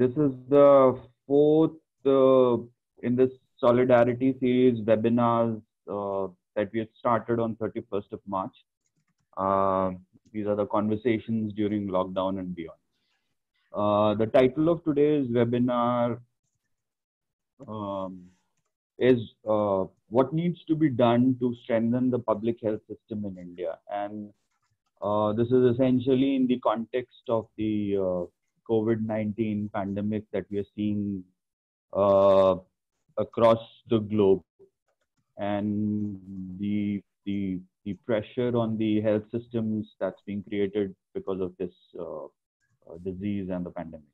this is the fourth uh, in this Solidarity series webinars uh, that we had started on 31st of March. Uh, these are the conversations during lockdown and beyond. Uh, the title of today's webinar um, is What Needs to be Done to Strengthen the Public Health System in India. And uh, this is essentially in the context of the uh, COVID 19 pandemic that we are seeing uh, across the globe and the, the, the pressure on the health systems that's being created because of this uh, uh, disease and the pandemic.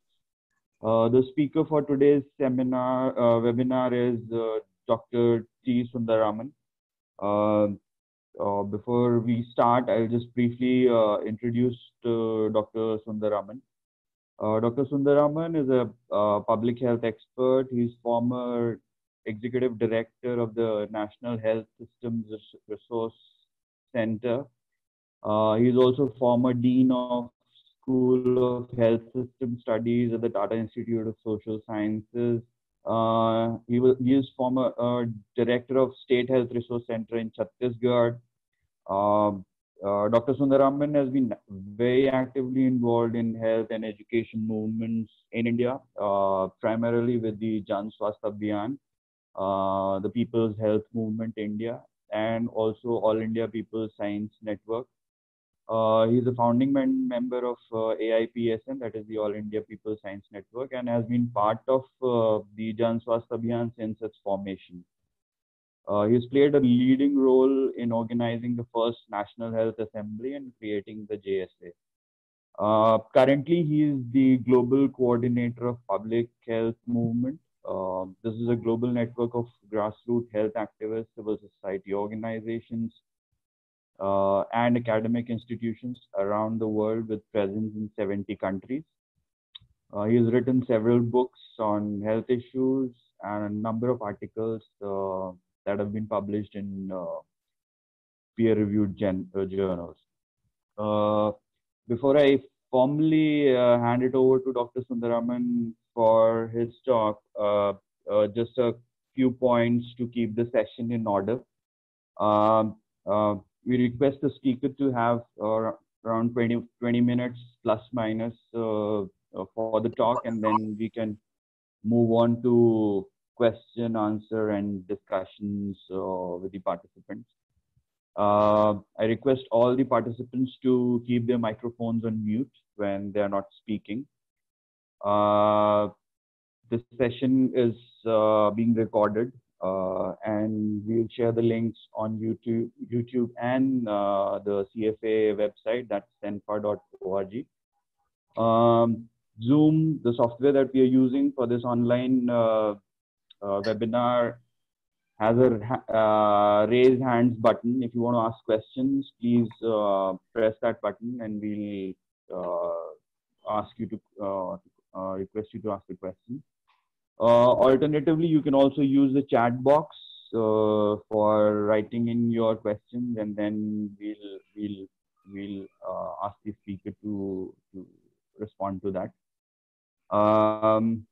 the speaker for today's seminar webinar is Dr. T. Sundararaman. Uh, before we start, I'll just briefly uh, introduce Dr. Sundararaman. Uh, Dr. Sundararaman is a uh, public health expert. He's former executive director of the National Health Systems Resource Center. Uh, he's also former dean of School of Health System Studies at the Tata Institute of Social Sciences. Uh, he, was, he is former uh, director of State Health Resource Center in Chhattisgarh. Uh, Dr. Sundararaman has been very actively involved in health and education movements in India, uh, primarily with the Jan Swasthya Abhiyan, uh, the People's Health Movement India, and also All India People's Science Network. Uh, he's a founding member of uh, AIPSN, that is the All India People's Science Network, and has been part of the Jan Swasthya Abhiyan since its formation. Uh, he's played a leading role in organizing the first National Health Assembly and creating the JSA. Uh, currently, he is the global coordinator of public health movement. Uh, this is a global network of grassroots health activists, civil society organizations, uh, and academic institutions around the world with presence in 70 countries. Uh, he has written several books on health issues and a number of articles uh, that have been published in uh, peer-reviewed uh, journals. Uh, before I formally hand it over to Dr. Sundararaman for his talk, just a few points to keep the session in order. Um, we request the speaker to have uh, around 20, 20 minutes plus minus uh, for the talk and then we can move on to question, answer, and discussions uh, with the participants. Uh, I request all the participants to keep their microphones on mute when they are not speaking. Uh, this session is being recorded uh, and we'll share the links on YouTube, YouTube and uh, the CFA website, that's cenfa.org. Um, Zoom, the software that we are using for this online uh, webinar has a uh, raise hands button. If you want to ask questions, please uh, press that button and we'll uh, ask you to uh, uh, request you to ask the question. alternatively, you can also use the chat box for writing in your questions, and then we'll we'll we'll ask the speaker to to respond to that. Um,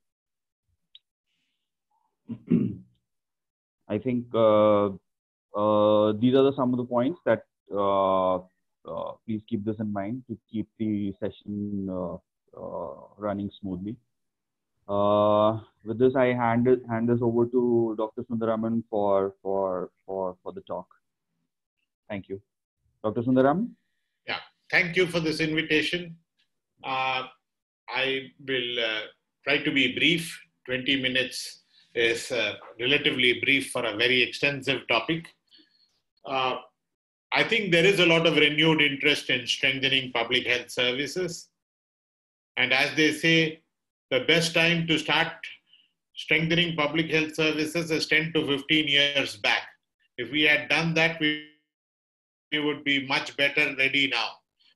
I think uh, uh, these are the, some of the points that uh, uh please keep this in mind to keep the session uh, uh, running smoothly. with this, I hand, it, hand this over to Dr. Sundararaman for, for, for, for the talk. Thank you. Dr. Sundararaman? Yeah, thank you for this invitation. I will try to be brief, 20 minutes is uh, relatively brief for a very extensive topic. Uh, I think there is a lot of renewed interest in strengthening public health services. And as they say, the best time to start strengthening public health services is 10 to 15 years back. If we had done that, we, we would be much better ready now.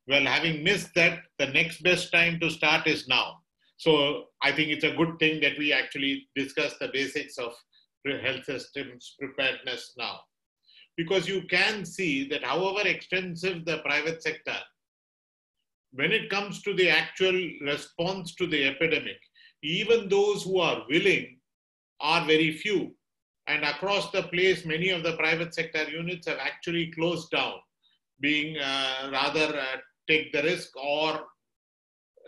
Well, having missed that, the next best time to start is now. So I think it's a good thing that we actually discuss the basics of health systems preparedness now. Because you can see that however extensive the private sector when it comes to the actual response to the epidemic, even those who are willing are very few. And across the place, many of the private sector units have actually closed down, being uh, rather uh, take the risk or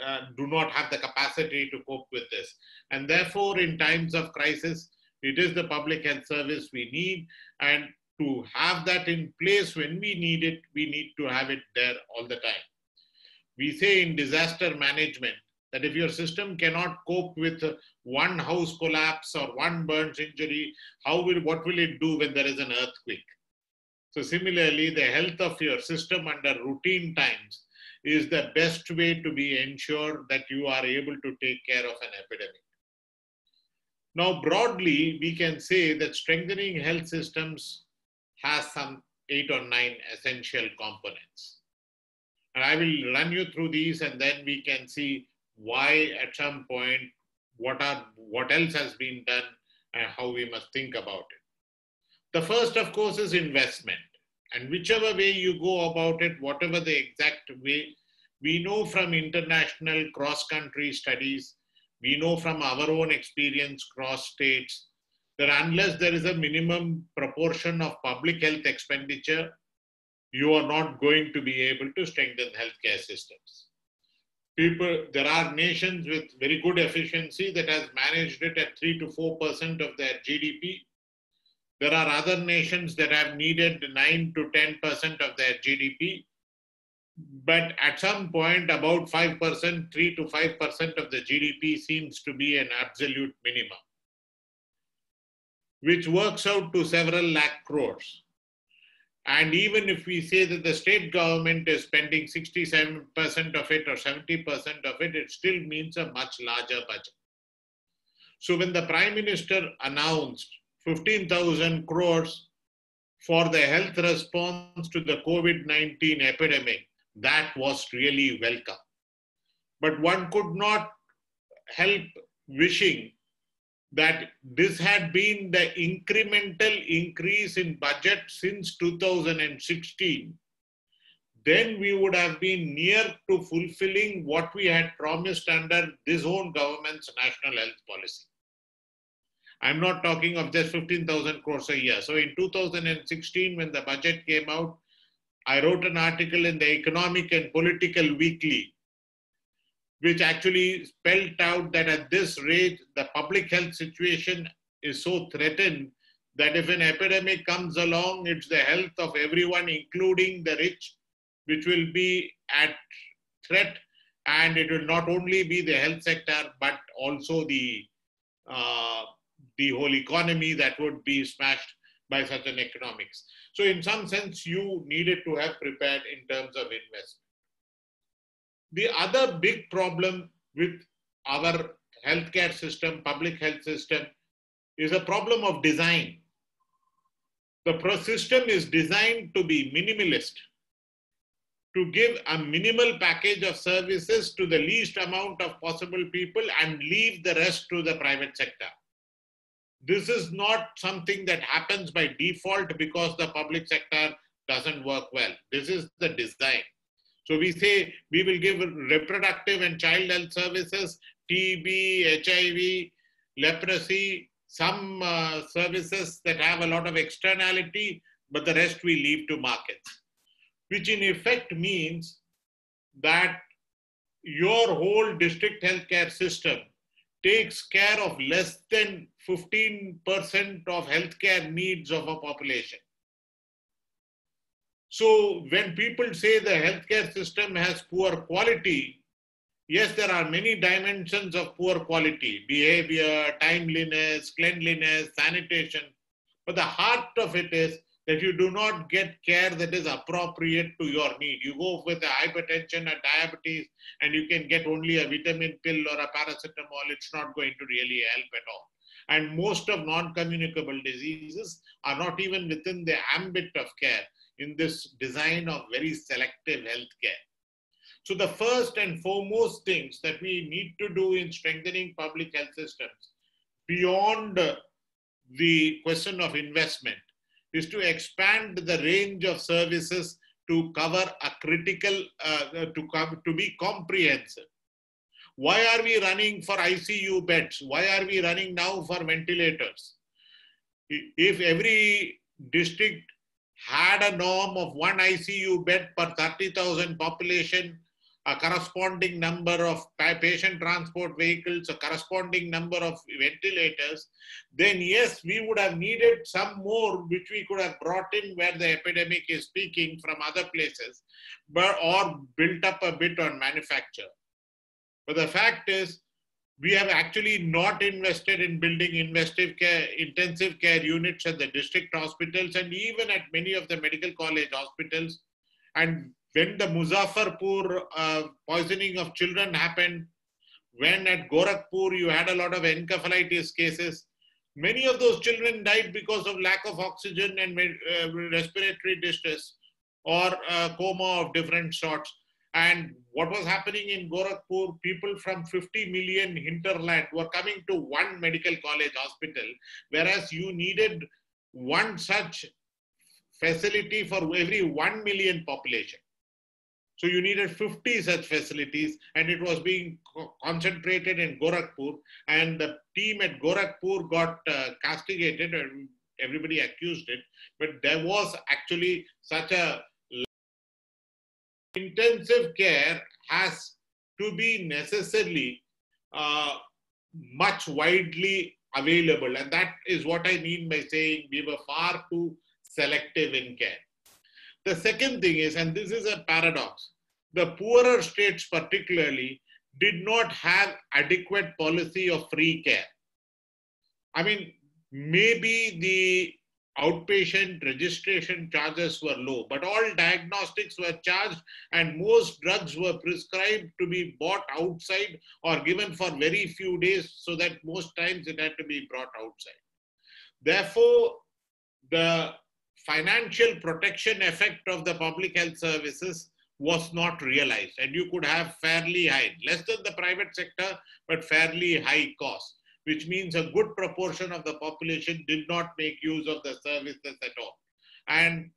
uh, do not have the capacity to cope with this. And therefore, in times of crisis, it is the public health service we need. And to have that in place when we need it, we need to have it there all the time. We say in disaster management that if your system cannot cope with one house collapse or one burns injury, how will what will it do when there is an earthquake? So similarly, the health of your system under routine times is the best way to be ensured that you are able to take care of an epidemic. Now, broadly, we can say that strengthening health systems has some eight or nine essential components. And I will run you through these and then we can see why at some point what are what else has been done and how we must think about it. The first, of course, is investment. And whichever way you go about it, whatever the exact way, we know from international cross country studies, we know from our own experience cross states, that unless there is a minimum proportion of public health expenditure, you are not going to be able to strengthen healthcare systems. People, there are nations with very good efficiency that has managed it at 3 to 4% of their GDP there are other nations that have needed 9 to 10% of their GDP, but at some point, about 5%, 3 to 5% of the GDP seems to be an absolute minimum, which works out to several lakh crores. And even if we say that the state government is spending 67% of it or 70% of it, it still means a much larger budget. So when the Prime Minister announced 15,000 crores for the health response to the COVID 19 epidemic. That was really welcome. But one could not help wishing that this had been the incremental increase in budget since 2016, then we would have been near to fulfilling what we had promised under this own government's national health policy. I'm not talking of just 15,000 crores a year. So in 2016, when the budget came out, I wrote an article in the Economic and Political Weekly, which actually spelled out that at this rate, the public health situation is so threatened that if an epidemic comes along, it's the health of everyone, including the rich, which will be at threat. And it will not only be the health sector, but also the uh, the whole economy that would be smashed by such an economics. So in some sense, you needed to have prepared in terms of investment. The other big problem with our healthcare system, public health system, is a problem of design. The system is designed to be minimalist, to give a minimal package of services to the least amount of possible people and leave the rest to the private sector. This is not something that happens by default because the public sector doesn't work well. This is the design. So we say we will give reproductive and child health services, TB, HIV, leprosy, some uh, services that have a lot of externality, but the rest we leave to markets, which in effect means that your whole district healthcare system takes care of less than 15% of healthcare needs of a population. So when people say the healthcare system has poor quality, yes, there are many dimensions of poor quality, behavior, timeliness, cleanliness, sanitation. But the heart of it is that you do not get care that is appropriate to your need. You go with a hypertension and diabetes, and you can get only a vitamin pill or a paracetamol. It's not going to really help at all. And most of non communicable diseases are not even within the ambit of care in this design of very selective health care. So, the first and foremost things that we need to do in strengthening public health systems beyond the question of investment is to expand the range of services to cover a critical, uh, to, come, to be comprehensive. Why are we running for ICU beds? Why are we running now for ventilators? If every district had a norm of one ICU bed per 30,000 population, a corresponding number of patient transport vehicles, a corresponding number of ventilators, then yes, we would have needed some more, which we could have brought in where the epidemic is peaking from other places, but or built up a bit on manufacture. But the fact is, we have actually not invested in building intensive care, intensive care units at the district hospitals and even at many of the medical college hospitals. And when the Muzaffarpur uh, poisoning of children happened, when at Gorakhpur you had a lot of encephalitis cases, many of those children died because of lack of oxygen and uh, respiratory distress or uh, coma of different sorts. And what was happening in Gorakhpur, people from 50 million hinterland were coming to one medical college hospital, whereas you needed one such facility for every 1 million population. So you needed 50 such facilities and it was being concentrated in Gorakhpur and the team at Gorakhpur got uh, castigated and everybody accused it. But there was actually such a intensive care has to be necessarily uh, much widely available. And that is what I mean by saying we were far too selective in care. The second thing is, and this is a paradox, the poorer states particularly did not have adequate policy of free care. I mean, maybe the outpatient registration charges were low, but all diagnostics were charged and most drugs were prescribed to be bought outside or given for very few days so that most times it had to be brought outside. Therefore, the financial protection effect of the public health services was not realized and you could have fairly high, less than the private sector, but fairly high cost which means a good proportion of the population did not make use of the services at all. And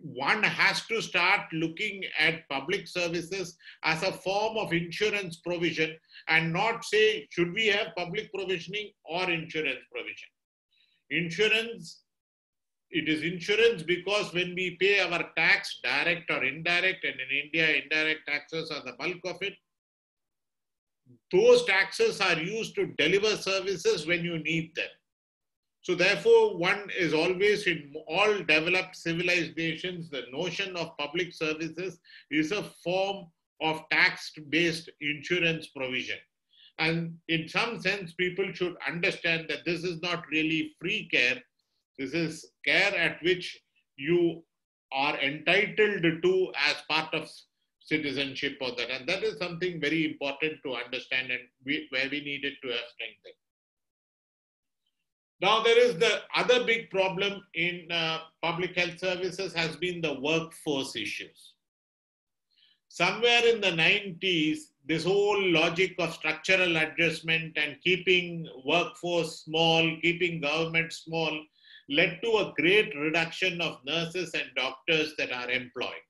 one has to start looking at public services as a form of insurance provision and not say, should we have public provisioning or insurance provision? Insurance, it is insurance because when we pay our tax, direct or indirect, and in India, indirect taxes are the bulk of it, those taxes are used to deliver services when you need them. So therefore, one is always in all developed civilized nations, the notion of public services is a form of tax-based insurance provision. And in some sense, people should understand that this is not really free care. This is care at which you are entitled to as part of citizenship or that. And that is something very important to understand and we, where we needed to have strengthened. Now, there is the other big problem in uh, public health services has been the workforce issues. Somewhere in the 90s, this whole logic of structural adjustment and keeping workforce small, keeping government small, led to a great reduction of nurses and doctors that are employed.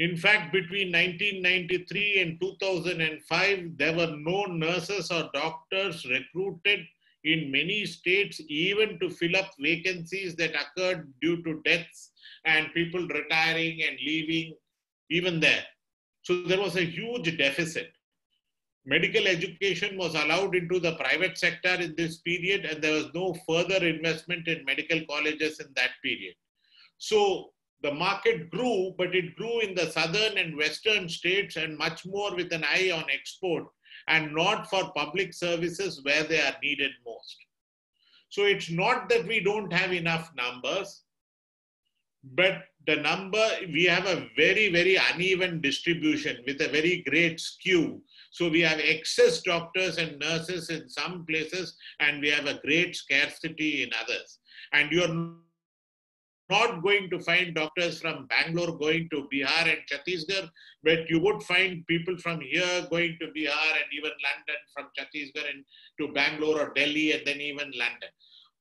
In fact, between 1993 and 2005, there were no nurses or doctors recruited in many states, even to fill up vacancies that occurred due to deaths and people retiring and leaving, even there. So there was a huge deficit. Medical education was allowed into the private sector in this period, and there was no further investment in medical colleges in that period. So the market grew, but it grew in the southern and western states and much more with an eye on export and not for public services where they are needed most. So it's not that we don't have enough numbers, but the number, we have a very, very uneven distribution with a very great skew. So we have excess doctors and nurses in some places, and we have a great scarcity in others. And you're not going to find doctors from Bangalore going to Bihar and Chhattisgarh, but you would find people from here going to Bihar and even London, from Chhattisgarh and to Bangalore or Delhi and then even London.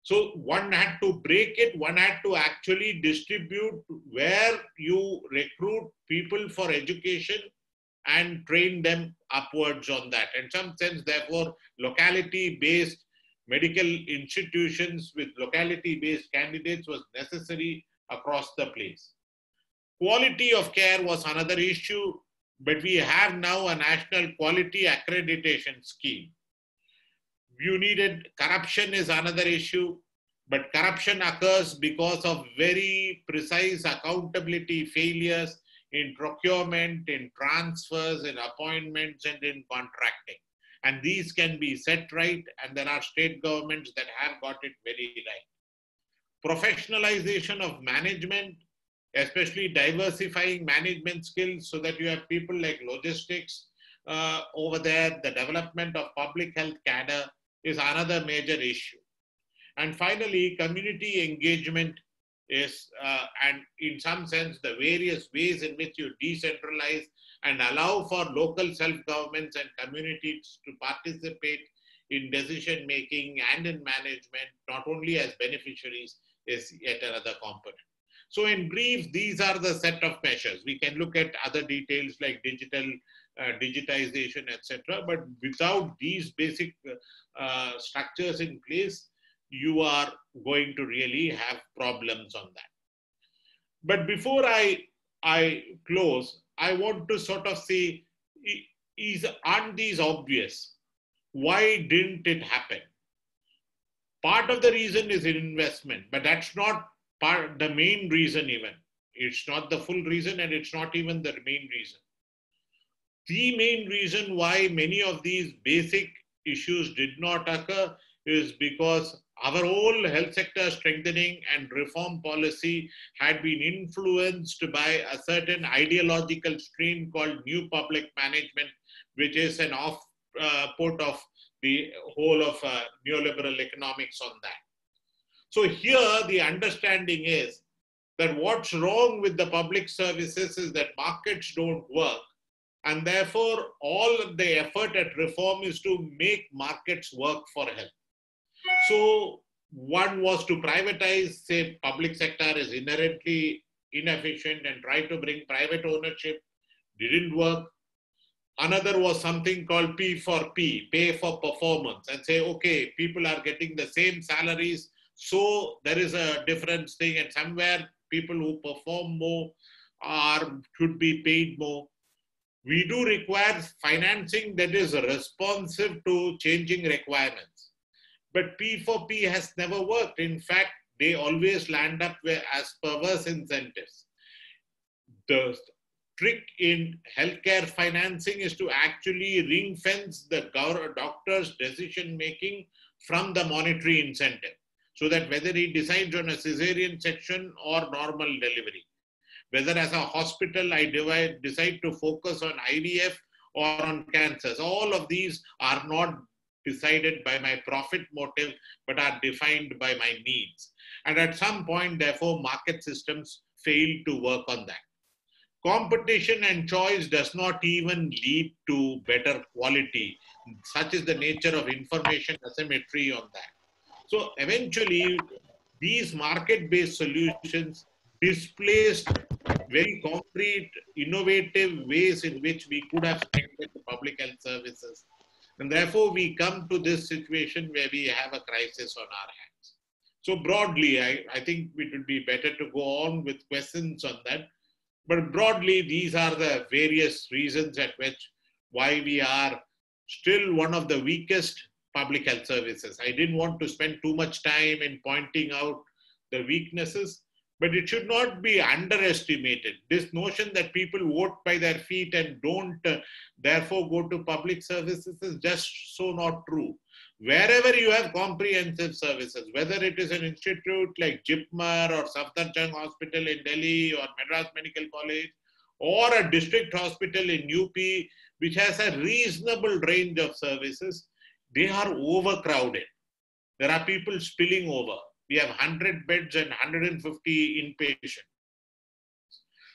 So one had to break it, one had to actually distribute where you recruit people for education and train them upwards on that. In some sense, therefore, locality based medical institutions with locality based candidates was necessary across the place. Quality of care was another issue, but we have now a national quality accreditation scheme. You needed corruption is another issue, but corruption occurs because of very precise accountability failures in procurement, in transfers, in appointments, and in contracting. And these can be set right, and there are state governments that have got it very right. Professionalization of management, especially diversifying management skills so that you have people like logistics uh, over there, the development of public health cadre is another major issue. And finally, community engagement is, uh, and in some sense, the various ways in which you decentralize and allow for local self-governments and communities to participate in decision making and in management, not only as beneficiaries, is yet another component. So in brief, these are the set of measures. We can look at other details like digital uh, digitization, etc. But without these basic uh, structures in place, you are going to really have problems on that. But before I, I close, I want to sort of say, is, aren't these obvious? Why didn't it happen? Part of the reason is investment, but that's not part, the main reason even. It's not the full reason and it's not even the main reason. The main reason why many of these basic issues did not occur is because our whole health sector strengthening and reform policy had been influenced by a certain ideological stream called New Public Management, which is an off uh, put of the whole of uh, neoliberal economics on that. So here the understanding is that what's wrong with the public services is that markets don't work. And therefore, all the effort at reform is to make markets work for health. So one was to privatize, say public sector is inherently inefficient and try to bring private ownership, didn't work. Another was something called P for P, pay for performance, and say, okay, people are getting the same salaries, so there is a difference thing, and somewhere people who perform more are should be paid more. We do require financing that is responsive to changing requirements but P for P has never worked. In fact, they always land up as perverse incentives. The trick in healthcare financing is to actually ring fence the doctor's decision making from the monetary incentive so that whether he decides on a cesarean section or normal delivery, whether as a hospital I divide, decide to focus on IVF or on cancers, all of these are not decided by my profit motive, but are defined by my needs. And at some point, therefore, market systems fail to work on that. Competition and choice does not even lead to better quality. Such is the nature of information asymmetry on that. So eventually, these market-based solutions displaced very concrete, innovative ways in which we could have strengthened public health services and therefore, we come to this situation where we have a crisis on our hands. So, broadly, I, I think it would be better to go on with questions on that. But broadly, these are the various reasons at which why we are still one of the weakest public health services. I didn't want to spend too much time in pointing out the weaknesses, but it should not be underestimated. This notion that people vote by their feet and don't uh, therefore go to public services is just so not true. Wherever you have comprehensive services, whether it is an institute like JIPMER or Safdarjung Hospital in Delhi or Madras Medical College, or a district hospital in UP, which has a reasonable range of services, they are overcrowded. There are people spilling over we have 100 beds and 150 inpatient.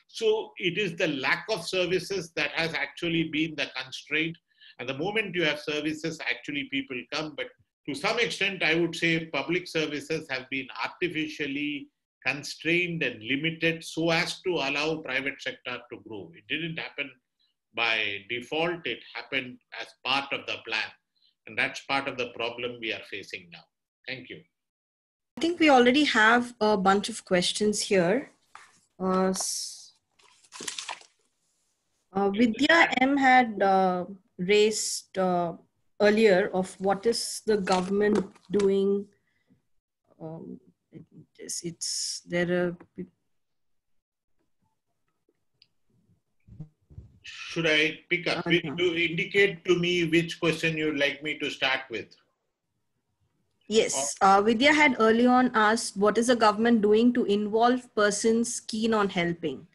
So it is the lack of services that has actually been the constraint. And the moment you have services, actually people come, but to some extent, I would say public services have been artificially constrained and limited so as to allow private sector to grow. It didn't happen by default, it happened as part of the plan. And that's part of the problem we are facing now. Thank you. I think we already have a bunch of questions here. Uh, uh, Vidya M had uh, raised uh, earlier of what is the government doing. Um, it's, it's there are. Should I pick up? Uh. To indicate to me which question you'd like me to start with. Yes, uh, Vidya had early on asked, what is the government doing to involve persons keen on helping?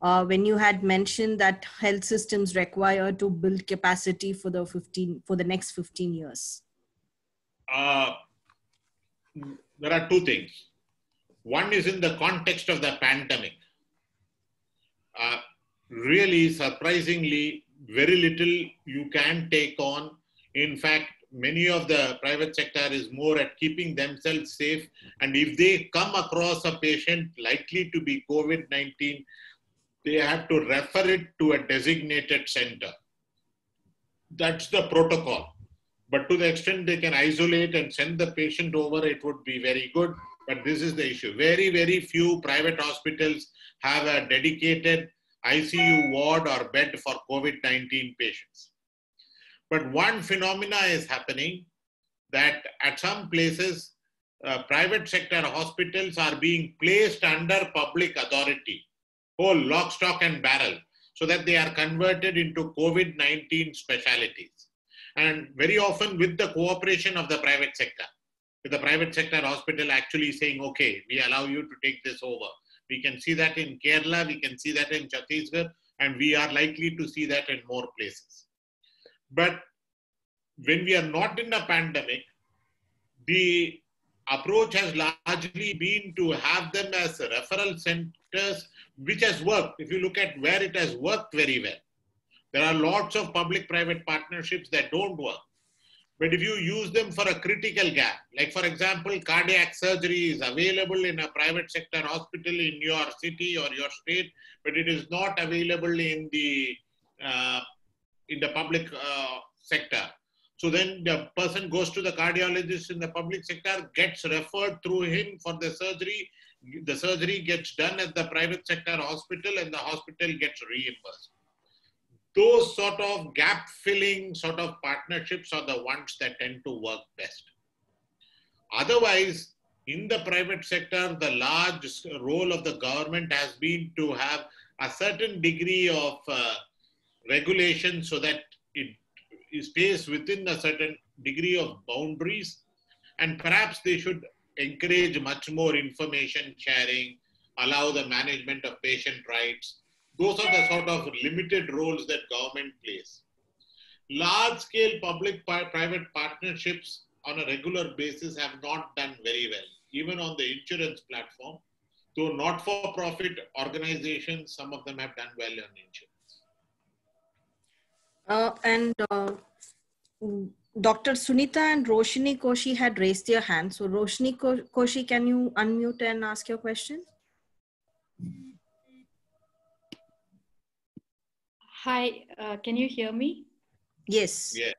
Uh, when you had mentioned that health systems require to build capacity for the 15 for the next 15 years. Uh, there are two things. One is in the context of the pandemic. Uh, really, surprisingly, very little you can take on. In fact, many of the private sector is more at keeping themselves safe. And if they come across a patient likely to be COVID 19, they have to refer it to a designated center. That's the protocol. But to the extent they can isolate and send the patient over, it would be very good. But this is the issue. Very, very few private hospitals have a dedicated ICU ward or bed for COVID 19 patients. But one phenomena is happening that at some places, uh, private sector hospitals are being placed under public authority, whole lock, stock, and barrel, so that they are converted into COVID 19 specialities. And very often with the cooperation of the private sector, with the private sector hospital actually saying, okay, we allow you to take this over. We can see that in Kerala, we can see that in Chhattisgarh, and we are likely to see that in more places. But when we are not in a pandemic, the approach has largely been to have them as referral centers, which has worked. If you look at where it has worked very well, there are lots of public private partnerships that don't work. But if you use them for a critical gap, like for example, cardiac surgery is available in a private sector hospital in your city or your state, but it is not available in the uh, in the public uh, sector. So then the person goes to the cardiologist in the public sector, gets referred through him for the surgery. The surgery gets done at the private sector hospital and the hospital gets reimbursed. Those sort of gap filling sort of partnerships are the ones that tend to work best. Otherwise, in the private sector, the large role of the government has been to have a certain degree of uh, regulation so that it stays within a certain degree of boundaries. And perhaps they should encourage much more information sharing, allow the management of patient rights. Those are the sort of limited roles that government plays. Large scale public private partnerships on a regular basis have not done very well, even on the insurance platform. Though not for profit organizations, some of them have done well on insurance. Uh, and uh, Dr. Sunita and Roshni Koshi had raised their hands. So Roshni Koshi, can you unmute and ask your question? Hi, uh, can you hear me? Yes. Yeah.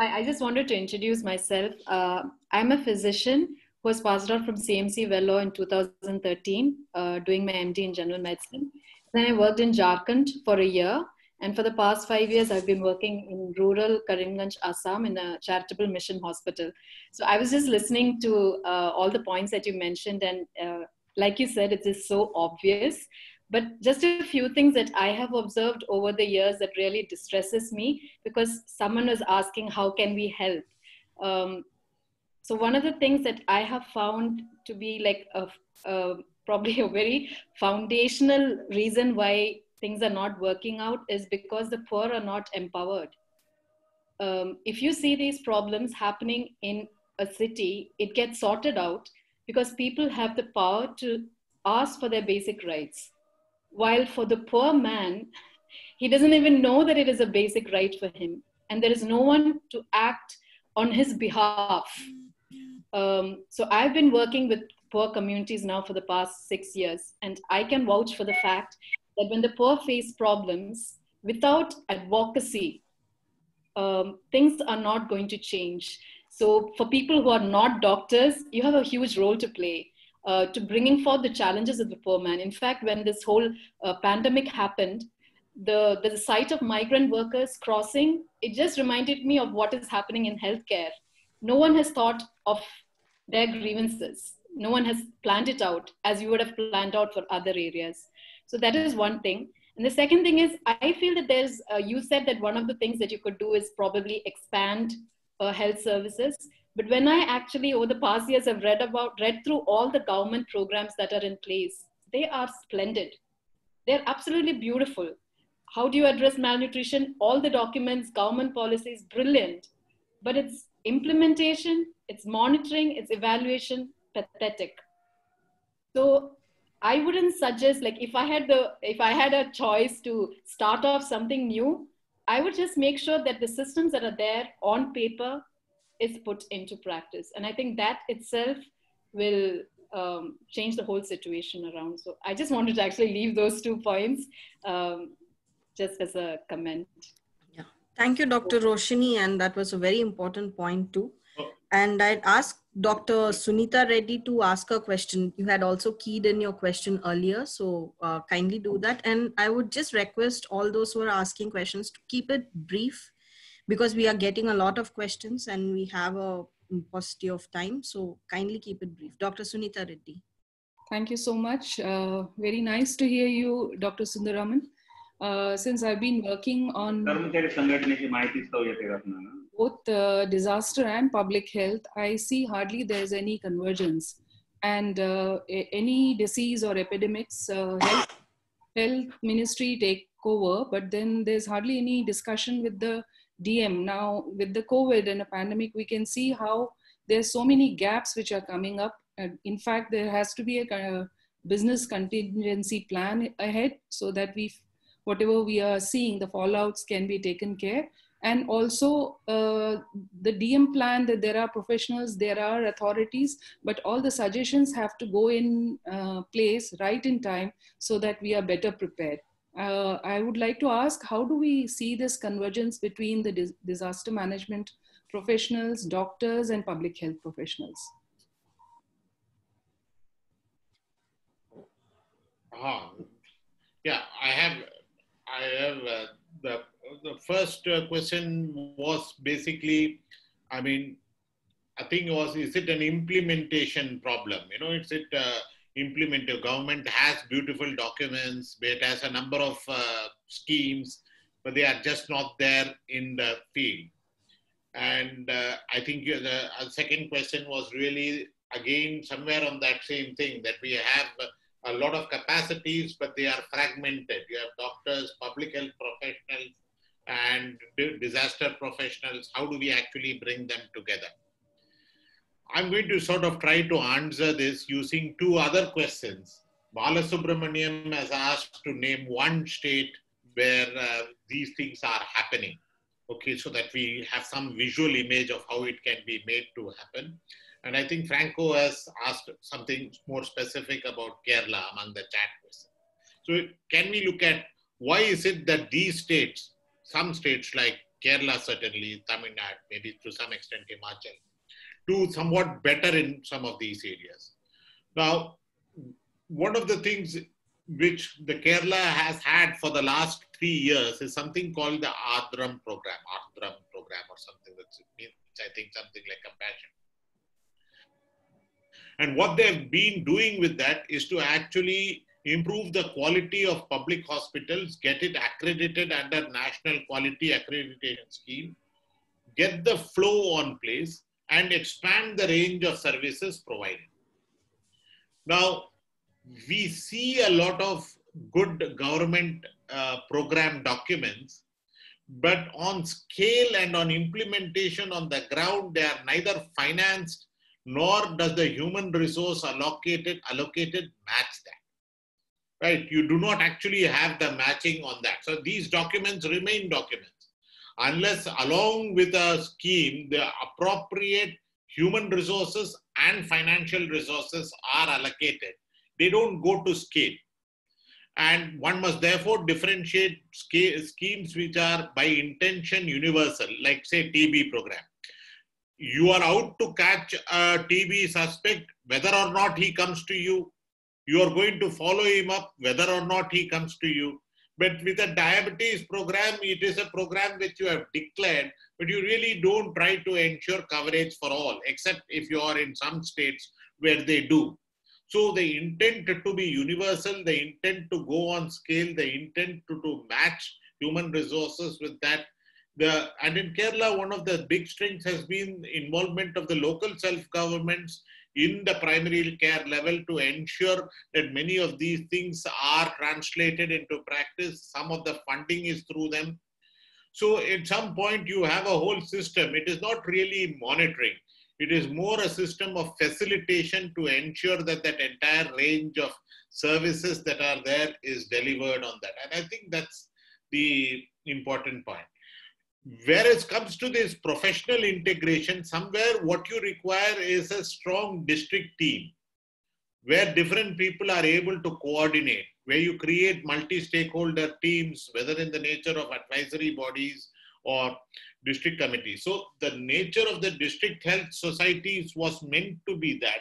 Hi, I just wanted to introduce myself. Uh, I'm a physician who was passed out from CMC Vellore in 2013, uh, doing my MD in general medicine. Then I worked in Jharkhand for a year and for the past five years, I've been working in rural Karimganj, Assam, in a charitable mission hospital. So I was just listening to uh, all the points that you mentioned, and uh, like you said, it is so obvious. But just a few things that I have observed over the years that really distresses me because someone was asking, how can we help? Um, so one of the things that I have found to be like a, a probably a very foundational reason why things are not working out is because the poor are not empowered. Um, if you see these problems happening in a city, it gets sorted out because people have the power to ask for their basic rights. While for the poor man, he doesn't even know that it is a basic right for him. And there is no one to act on his behalf. Um, so I've been working with poor communities now for the past six years, and I can vouch for the fact that when the poor face problems, without advocacy, um, things are not going to change. So for people who are not doctors, you have a huge role to play. Uh, to bringing forth the challenges of the poor man. In fact, when this whole uh, pandemic happened, the, the sight of migrant workers crossing, it just reminded me of what is happening in healthcare. No one has thought of their grievances. No one has planned it out as you would have planned out for other areas. So that is one thing. And the second thing is, I feel that there's, uh, you said that one of the things that you could do is probably expand uh, health services. But when I actually, over the past years, have read about, read through all the government programs that are in place, they are splendid. They're absolutely beautiful. How do you address malnutrition? All the documents, government policies, brilliant. But it's implementation, it's monitoring, it's evaluation, pathetic. So I wouldn't suggest like if I had the if I had a choice to start off something new, I would just make sure that the systems that are there on paper is put into practice. And I think that itself will um, change the whole situation around. So I just wanted to actually leave those two points um, just as a comment. Yeah. Thank you, Dr. Roshini. And that was a very important point too. Oh. And I'd ask Dr. Sunita Reddy to ask a question. You had also keyed in your question earlier, so uh, kindly do that. And I would just request all those who are asking questions to keep it brief because we are getting a lot of questions and we have a paucity of time. So kindly keep it brief. Dr. Sunita Reddy. Thank you so much. Uh, very nice to hear you, Dr. Sundararaman. Uh, since I've been working on both uh, disaster and public health, I see hardly there's any convergence. And uh, any disease or epidemics, uh, health, health ministry take over, but then there's hardly any discussion with the DM. Now, with the COVID and a pandemic, we can see how there's so many gaps which are coming up. And in fact, there has to be a, kind of business contingency plan ahead so that we, whatever we are seeing, the fallouts can be taken care. And also uh, the DM plan that there are professionals, there are authorities, but all the suggestions have to go in uh, place right in time so that we are better prepared uh, I would like to ask how do we see this convergence between the dis disaster management professionals, doctors, and public health professionals? Uh, yeah, I have, I have uh, the, the first uh, question was basically, I mean, I think was, is it an implementation problem? You know, is it, uh, implement. The government has beautiful documents, it has a number of uh, schemes, but they are just not there in the field. And uh, I think the second question was really, again, somewhere on that same thing that we have a lot of capacities, but they are fragmented. You have doctors, public health professionals, and disaster professionals. How do we actually bring them together? I'm going to sort of try to answer this using two other questions. Balasubramaniam has asked to name one state where uh, these things are happening. Okay, so that we have some visual image of how it can be made to happen. And I think Franco has asked something more specific about Kerala among the chat questions. So can we look at why is it that these states, some states like Kerala certainly, Tamil Nadu, maybe to some extent Himachal, do somewhat better in some of these areas. Now, one of the things which the Kerala has had for the last three years is something called the Ardram program, Ardram program or something that means, I think, something like compassion. And what they've been doing with that is to actually improve the quality of public hospitals, get it accredited under National Quality Accreditation Scheme, get the flow on place, and expand the range of services provided. Now, we see a lot of good government uh, program documents, but on scale and on implementation on the ground, they are neither financed nor does the human resource allocated allocated match that. Right? You do not actually have the matching on that. So these documents remain documents. unless along with a scheme, the appropriate human resources and financial resources are allocated, they don't go to scale. And one must therefore differentiate schemes which are by intention universal, like say TB program. You are out to catch a TB suspect, whether or not he comes to you. You are going to follow him up, whether or not he comes to you. But with a diabetes program, it is a program which you have declared, but you really don't try to ensure coverage for all, except if you are in some states where they do. So the intent to be universal, the intent to go on scale, the intent to, to match human resources with that. The, and in Kerala, one of the big strengths has been involvement of the local self-governments in the primary care level to ensure that many of these things are translated into practice. Some of the funding is through them. So at some point you have a whole system. It is not really monitoring. It is more a system of facilitation to ensure that that entire range of services that are there is delivered on that. And I think that's the important point. Where it comes to this professional integration, somewhere what you require is a strong district team where different people are able to coordinate, where you create multi-stakeholder teams, whether in the nature of advisory bodies or district committee. So the nature of the district health societies was meant to be that.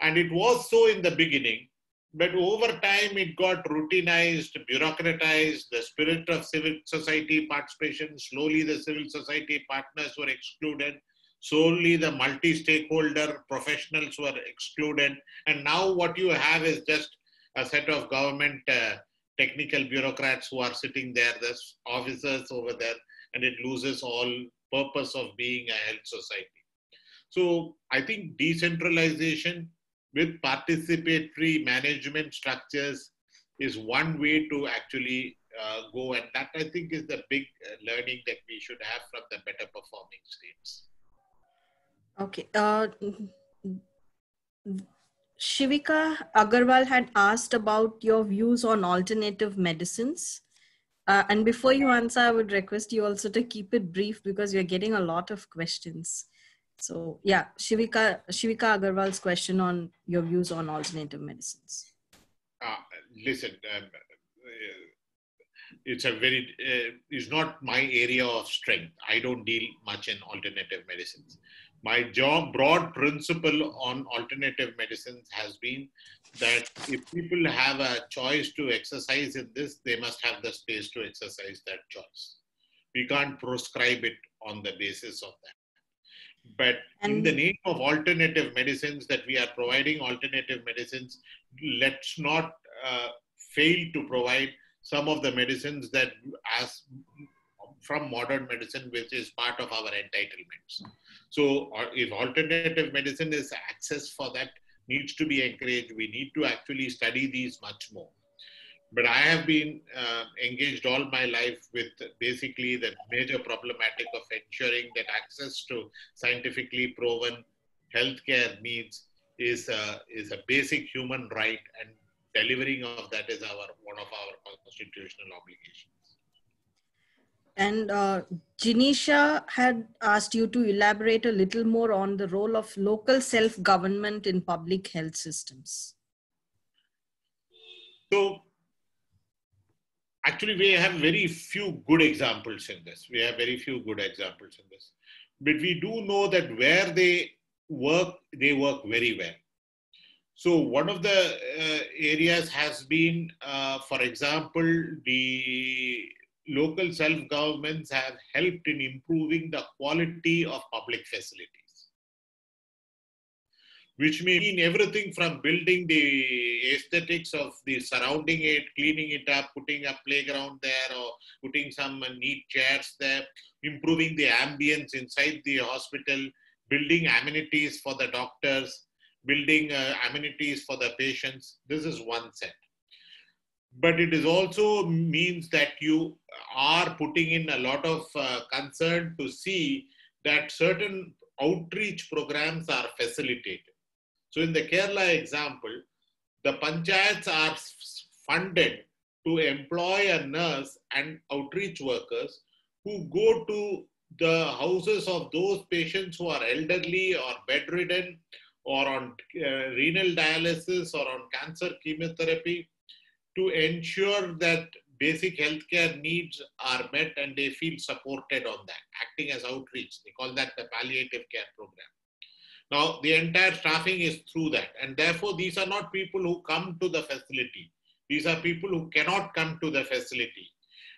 And it was so in the beginning, but over time it got routinized, bureaucratized, the spirit of civil society participation, slowly the civil society partners were excluded, solely the multi-stakeholder professionals were excluded. And now what you have is just a set of government uh, technical bureaucrats who are sitting there, there's officers over there, and it loses all purpose of being a health society. So I think decentralization with participatory management structures is one way to actually uh, go, and that I think is the big uh, learning that we should have from the better performing states. Okay. Uh, Shivika Agarwal had asked about your views on alternative medicines. Uh, and before you answer, I would request you also to keep it brief because you're getting a lot of questions. So yeah, Shivika, Shivika Agarwal's question on your views on alternative medicines. Uh, listen, um, it's a very, uh, it's not my area of strength. I don't deal much in alternative medicines my job broad principle on alternative medicines has been that if people have a choice to exercise in this they must have the space to exercise that choice we can't prescribe it on the basis of that but and in the name of alternative medicines that we are providing alternative medicines let's not uh, fail to provide some of the medicines that as from modern medicine, which is part of our entitlements. So, if alternative medicine is access for that needs to be encouraged, we need to actually study these much more. But I have been uh, engaged all my life with basically the major problematic of ensuring that access to scientifically proven healthcare needs is a, is a basic human right, and delivering of that is our one of our constitutional obligations. And uh, Janisha had asked you to elaborate a little more on the role of local self government in public health systems. So, actually, we have very few good examples in this. We have very few good examples in this. But we do know that where they work, they work very well. So, one of the uh, areas has been, uh, for example, the local self-governments have helped in improving the quality of public facilities. Which may mean everything from building the aesthetics of the surrounding it, cleaning it up, putting a playground there, or putting some neat chairs there, improving the ambience inside the hospital, building amenities for the doctors, building uh, amenities for the patients. This is one set but it is also means that you are putting in a lot of uh, concern to see that certain outreach programs are facilitated. So in the Kerala example, the panchayats are funded to employ a nurse and outreach workers who go to the houses of those patients who are elderly or bedridden or on uh, renal dialysis or on cancer chemotherapy to ensure that basic healthcare needs are met and they feel supported on that, acting as outreach. They call that the palliative care program. Now, the entire staffing is through that. And therefore, these are not people who come to the facility. These are people who cannot come to the facility.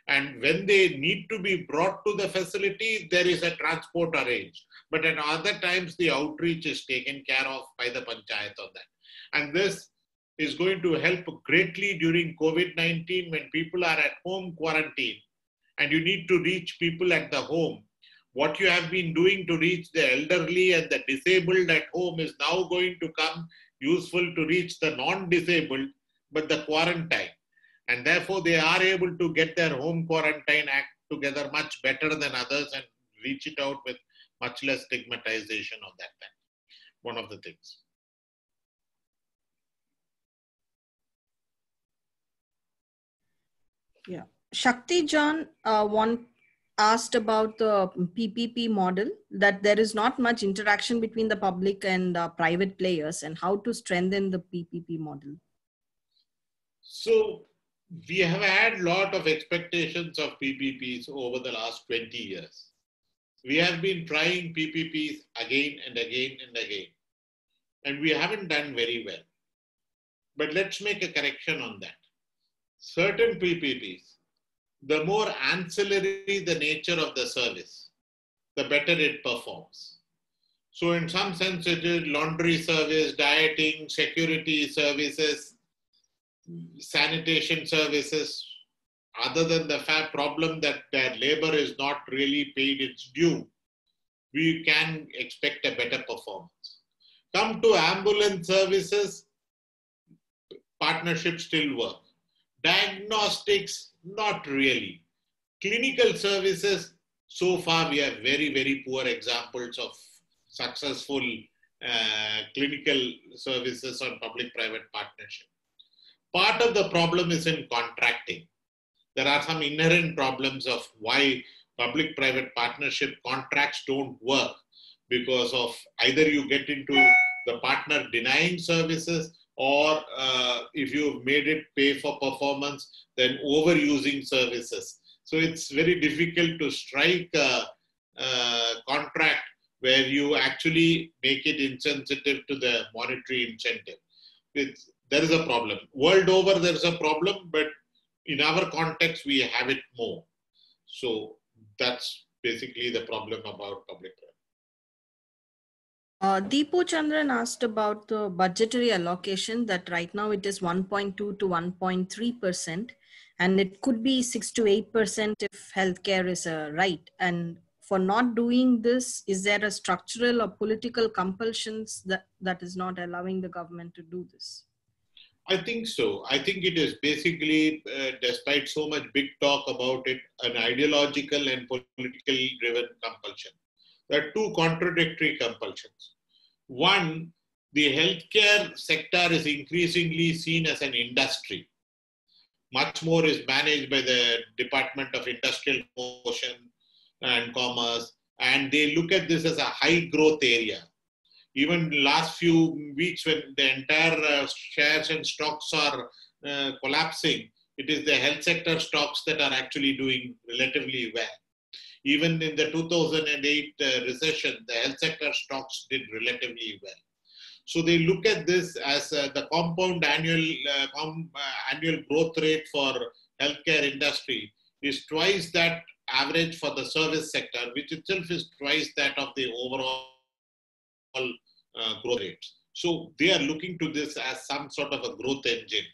And when they need to be brought to the facility, there is a transport arranged. But at other times, the outreach is taken care of by the panchayat on that. And this is going to help greatly during COVID 19 when people are at home quarantine and you need to reach people at the home. What you have been doing to reach the elderly and the disabled at home is now going to come useful to reach the non disabled, but the quarantine. And therefore, they are able to get their home quarantine act together much better than others and reach it out with much less stigmatization on that time. One of the things. Yeah. Shakti John uh, one asked about the PPP model, that there is not much interaction between the public and uh, private players and how to strengthen the PPP model. So we have had a lot of expectations of PPPs over the last 20 years. We have been trying PPPs again and again and again, and we haven't done very well. But let's make a correction on that certain PPPs, the more ancillary the nature of the service, the better it performs. So, in some sense, it is laundry service, dieting, security services, sanitation services. Other than the fact problem that their labor is not really paid its due, we can expect a better performance. Come to ambulance services, partnerships still work Diagnostics, not really. Clinical services, so far we have very, very poor examples of successful uh, clinical services on public-private partnership. Part of the problem is in contracting. There are some inherent problems of why public-private partnership contracts don't work because of either you get into the partner denying services or uh, if you've made it pay for performance, then overusing services. So it's very difficult to strike a, a contract where you actually make it insensitive to the monetary incentive. It's, there is a problem. World over, there's a problem, but in our context, we have it more. So that's basically the problem about public uh, Deepo Chandran asked about the budgetary allocation that right now it is 1.2 to 1.3%, and it could be 6 to 8% if healthcare is a right. And for not doing this, is there a structural or political compulsions that, that is not allowing the government to do this? I think so. I think it is basically, uh, despite so much big talk about it, an ideological and politically driven compulsion. There are two contradictory compulsions. One, the healthcare sector is increasingly seen as an industry. Much more is managed by the Department of Industrial Motion and Commerce, and they look at this as a high growth area. Even last few weeks, when the entire uh, shares and stocks are uh, collapsing, it is the health sector stocks that are actually doing relatively well. Even in the 2008 uh, recession, the health sector stocks did relatively well. So they look at this as uh, the compound annual uh, com, uh, annual growth rate for healthcare industry is twice that average for the service sector, which itself is twice that of the overall uh, growth rate. So they are looking to this as some sort of a growth engine,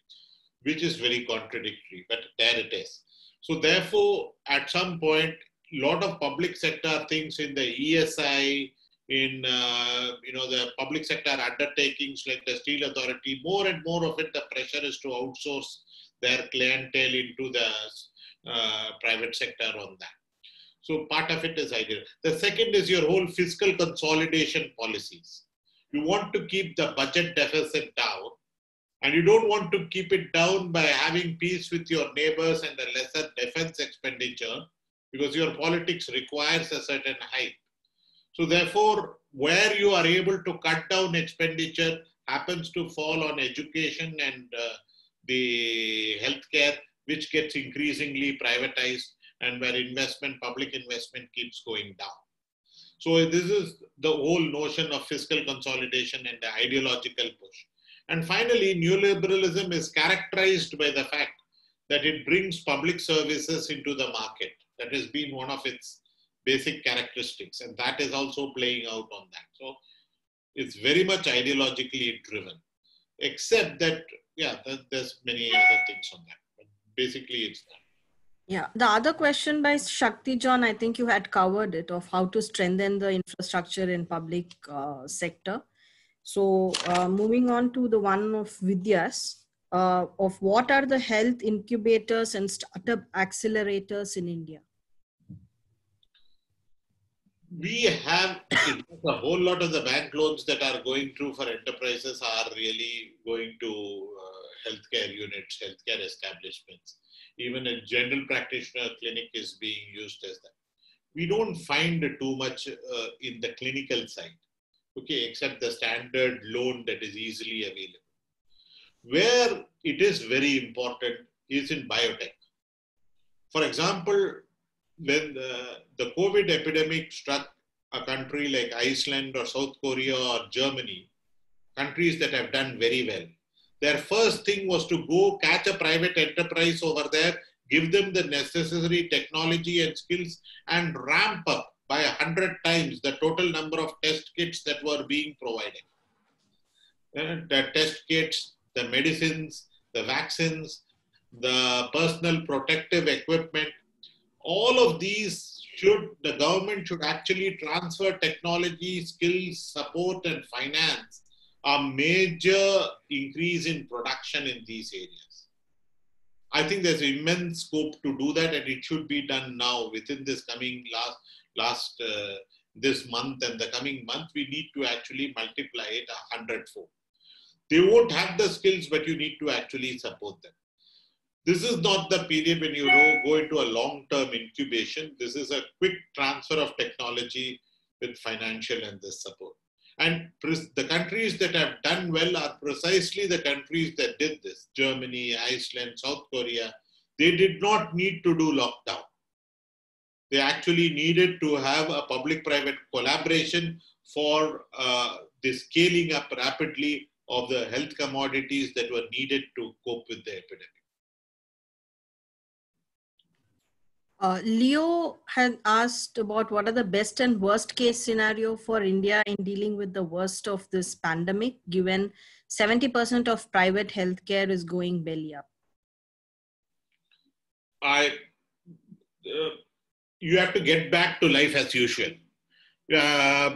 which is very contradictory, but there it is. So therefore, at some point, lot of public sector things in the ESI, in uh, you know the public sector undertakings like the Steel Authority, more and more of it, the pressure is to outsource their clientele into the uh, private sector on that. So part of it is ideal. The second is your whole fiscal consolidation policies. You want to keep the budget deficit down, and you don't want to keep it down by having peace with your neighbors and a lesser defense expenditure because your politics requires a certain height. So therefore, where you are able to cut down expenditure happens to fall on education and uh, the healthcare, which gets increasingly privatized and where investment, public investment keeps going down. So this is the whole notion of fiscal consolidation and the ideological push. And finally, neoliberalism is characterized by the fact that it brings public services into the market. That has been one of its basic characteristics, and that is also playing out on that. So it's very much ideologically driven, except that, yeah, there's many other things on that. But basically, it's that. Yeah, the other question by Shakti John, I think you had covered it of how to strengthen the infrastructure in public uh, sector. So uh, moving on to the one of Vidyas, uh, of what are the health incubators and startup accelerators in India? We have a whole lot of the bank loans that are going through for enterprises are really going to uh, healthcare units, healthcare establishments even a general practitioner clinic is being used as that. We don't find too much uh, in the clinical side, okay, except the standard loan that is easily available. Where it is very important is in biotech. For example, when the, the COVID epidemic struck a country like Iceland or South Korea or Germany, countries that have done very well, their first thing was to go catch a private enterprise over there, give them the necessary technology and skills, and ramp up by a hundred times the total number of test kits that were being provided. Uh, the test kits, the medicines, the vaccines, the personal protective equipment, all of these should, the government should actually transfer technology, skills, support, and finance a major increase in production in these areas. I think there's immense scope to do that, and it should be done now within this coming last last uh, this month and the coming month. We need to actually multiply it a hundredfold. They won't have the skills, but you need to actually support them. This is not the period when you go into a long-term incubation. This is a quick transfer of technology with financial and this support. And the countries that have done well are precisely the countries that did this Germany, Iceland, South Korea. They did not need to do lockdown. They actually needed to have a public private collaboration for uh, the scaling up rapidly of the health commodities that were needed to cope with the epidemic. Uh, Leo had asked about what are the best and worst case scenario for India in dealing with the worst of this pandemic, given 70% of private healthcare is going belly up. I, uh, you have to get back to life as usual. Uh,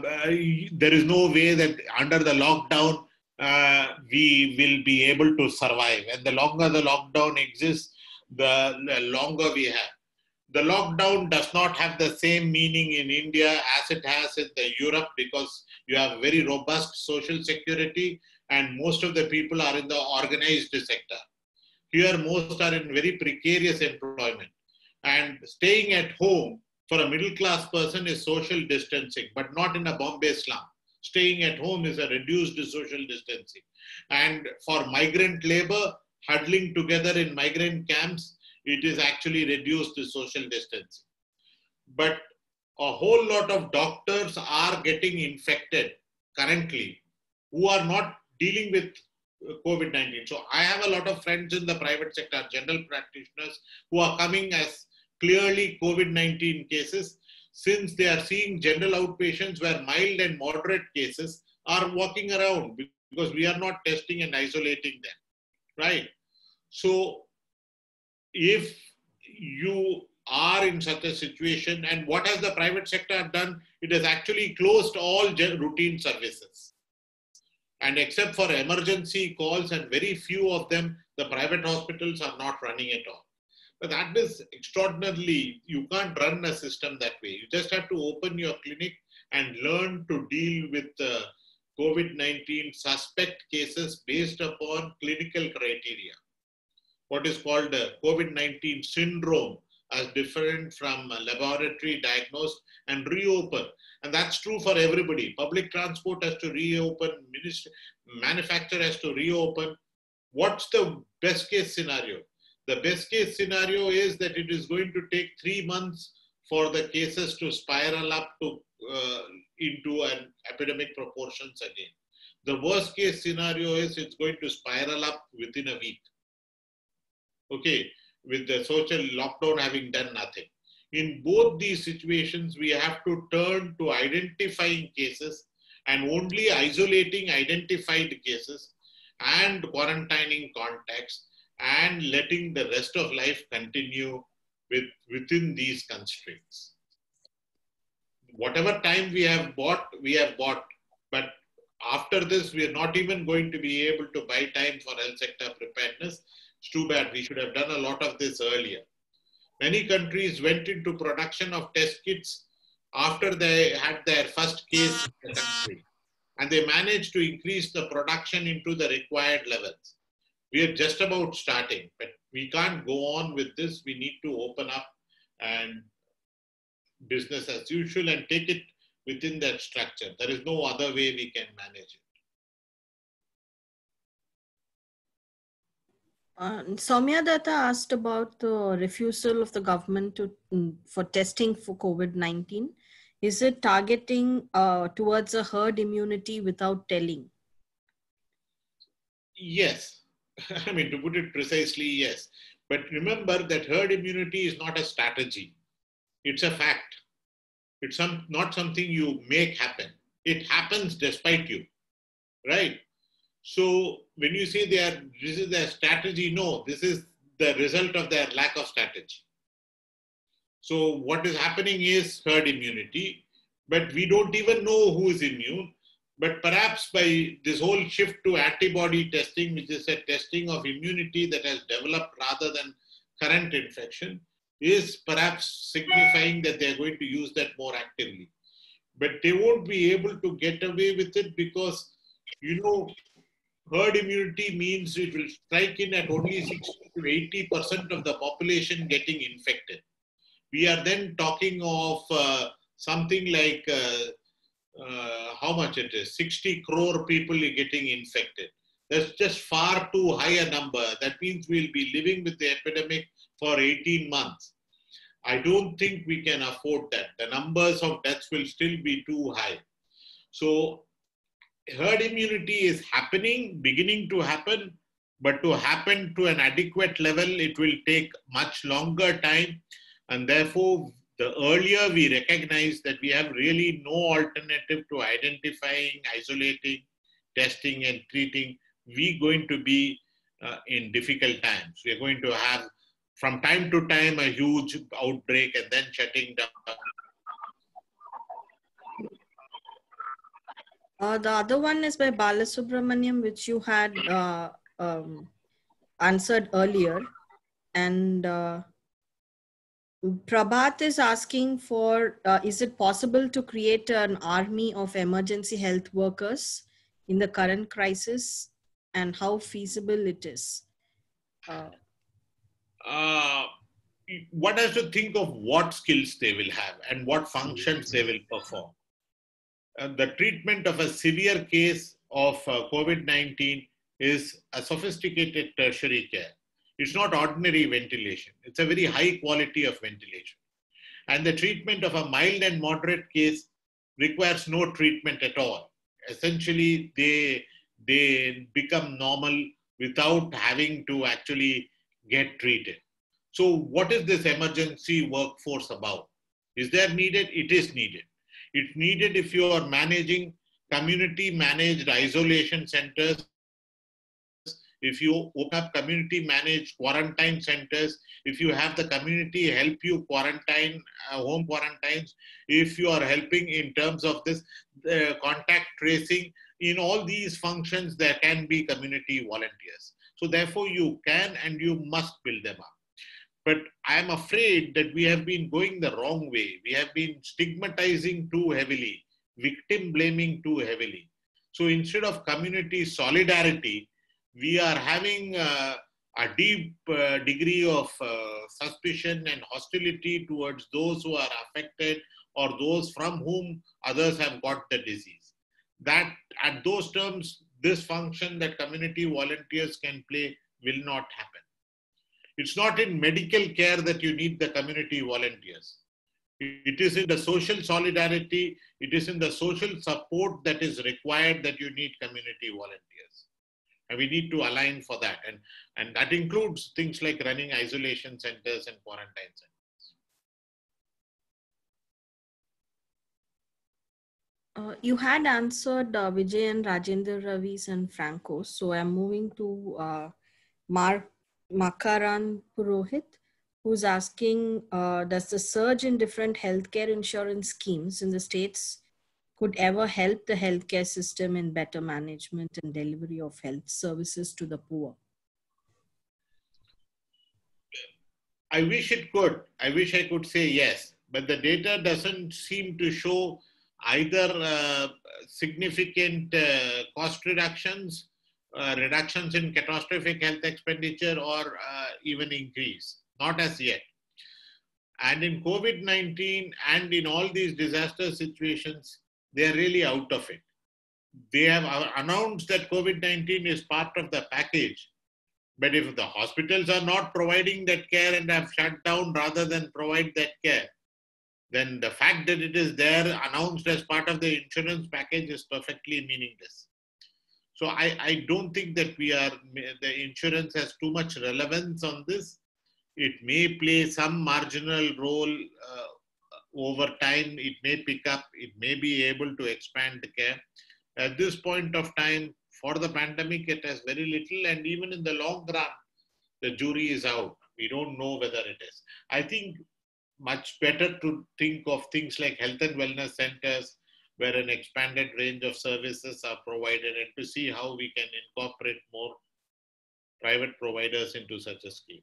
there is no way that under the lockdown uh, we will be able to survive. And the longer the lockdown exists, the, the longer we have the lockdown does not have the same meaning in India as it has in the Europe because you have very robust social security and most of the people are in the organized sector. Here, most are in very precarious employment. And staying at home for a middle class person is social distancing, but not in a Bombay slum. Staying at home is a reduced social distancing. And for migrant labor, huddling together in migrant camps it is actually reduced to social distancing. But a whole lot of doctors are getting infected currently who are not dealing with uh, COVID 19. So I have a lot of friends in the private sector, general practitioners, who are coming as clearly COVID 19 cases since they are seeing general outpatients where mild and moderate cases are walking around because we are not testing and isolating them, right? So if you are in such a situation and what has the private sector done it has actually closed all routine services. And except for emergency calls and very few of them the private hospitals are not running at all. But that is extraordinarily you can't run a system that way. You just have to open your clinic and learn to deal with uh, covid-19 suspect cases based upon clinical criteria what is called a COVID 19 syndrome as different from laboratory diagnosed and reopen. And that's true for everybody. Public transport has to reopen, ministry, manufacturer has to reopen. What's the best case scenario? The best case scenario is that it is going to take three months for the cases to spiral up to uh, into an epidemic proportions again. The worst case scenario is it's going to spiral up within a week. Okay, with the social lockdown having done nothing. In both these situations, we have to turn to identifying cases and only isolating identified cases and quarantining contacts and letting the rest of life continue with, within these constraints. Whatever time we have bought, we have bought. But after this, we are not even going to be able to buy time for health sector preparedness. It's too bad. We should have done a lot of this earlier. Many countries went into production of test kits after they had their first case in the country. And they managed to increase the production into the required levels. We are just about starting, but we can't go on with this. We need to open up and business as usual and take it within that structure. There is no other way we can manage it. Uh, Soumya Datta asked about the refusal of the government to mm, for testing for COVID-19. Is it targeting uh, towards a herd immunity without telling? Yes, I mean, to put it precisely, yes. But remember that herd immunity is not a strategy, it's a fact. It's some, not something you make happen. It happens despite you, right? So when you say they are, this is their strategy, no, this is the result of their lack of strategy. So what is happening is herd immunity, but we don't even know who is immune. But perhaps by this whole shift to antibody testing, which is a testing of immunity that has developed rather than current infection, is perhaps signifying that they're going to use that more actively. But they won't be able to get away with it because, you know, herd immunity means it will strike in at only 60 to 80% of the population getting infected. We are then talking of uh, something like uh, uh, how much it is? 60 crore people getting infected. That's just far too high a number. That means we'll be living with the epidemic for 18 months. I don't think we can afford that. The numbers of deaths will still be too high. So herd immunity is happening beginning to happen but to happen to an adequate level it will take much longer time and therefore the earlier we recognize that we have really no alternative to identifying, isolating, testing, and treating, we're going to be uh, in difficult times. We're going to have, from time to time, a huge outbreak and then shutting down. Uh, the other one is by Balasubramaniam, which you had uh, um, answered earlier. And uh, Prabhat is asking for uh, is it possible to create an army of emergency health workers in the current crisis and how feasible it is? One has to think of what skills they will have and what functions they will perform. And the treatment of a severe case of uh, COVID 19 is a sophisticated tertiary care it's not ordinary ventilation. It's a very high quality of ventilation. And the treatment of a mild and moderate case requires no treatment at all. Essentially, they, they become normal without having to actually get treated. So, what is this emergency workforce about? Is there needed? It is needed. It's needed if you are managing community managed isolation centers if you open up community managed quarantine centers, if you have the community help you quarantine, uh, home quarantines, if you are helping in terms of this uh, contact tracing, in all these functions, there can be community volunteers. So therefore, you can and you must build them up. But I am afraid that we have been going the wrong way. We have been stigmatizing too heavily, victim blaming too heavily. So instead of community solidarity, we are having uh, a deep uh, degree of uh, suspicion and hostility towards those who are affected or those from whom others have got the disease. That at those terms, this function that community volunteers can play will not happen. It's not in medical care that you need the community volunteers. It is in the social solidarity, it is in the social support that is required that you need community volunteers. And we need to align for that. And, and that includes things like running isolation centers and quarantine centers. Uh, you had answered uh, Vijay and Rajendra Ravi's and Franco. So I'm moving to uh, Mark Makarand Purohit, who's asking uh, Does the surge in different healthcare insurance schemes in the States could ever help the healthcare system in better management and delivery of health services to the poor? I wish it could. I wish I could say yes, but the data doesn't seem to show either uh, significant uh, cost reductions, uh, reductions in catastrophic health expenditure, or uh, even increase. Not as yet. And in COVID 19 and in all these disaster situations, they are really out of it. They have announced that COVID 19 is part of the package. But if the hospitals are not providing that care and have shut down rather than provide that care, then the fact that it is there announced as part of the insurance package is perfectly meaningless. So I, I don't think that we are, the insurance has too much relevance on this. It may play some marginal role uh, over time it may pick up, it may be able to expand the care. At this point of time, for the pandemic, it has very little, and even in the long run, the jury is out. We don't know whether it is. I think much better to think of things like health and wellness centers where an expanded range of services are provided and to see how we can incorporate more private providers into such a scheme.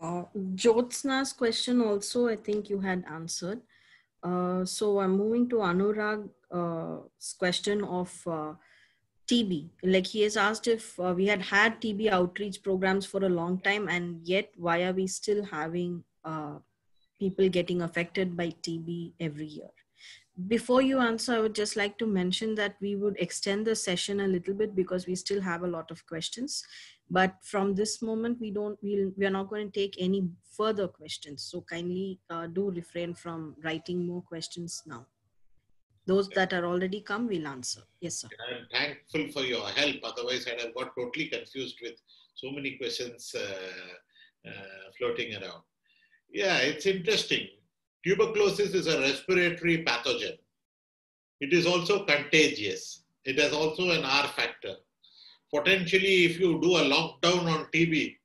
Uh, Jyotsna's question also, I think you had answered. Uh, so I'm moving to Anurag's uh, question of uh, TB. Like he has asked if uh, we had had TB outreach programs for a long time, and yet why are we still having uh, people getting affected by TB every year? Before you answer, I would just like to mention that we would extend the session a little bit because we still have a lot of questions. But from this moment we don't we'll, we are not going to take any further questions. So kindly uh, do refrain from writing more questions now. Those that are already come we'll answer. Yes sir. I'm thankful for your help. Otherwise i'd have got totally confused with so many questions uh, uh, floating around. Yeah it's interesting tuberculosis is a respiratory pathogen it is also contagious it has also an r factor potentially if you do a lockdown on TB,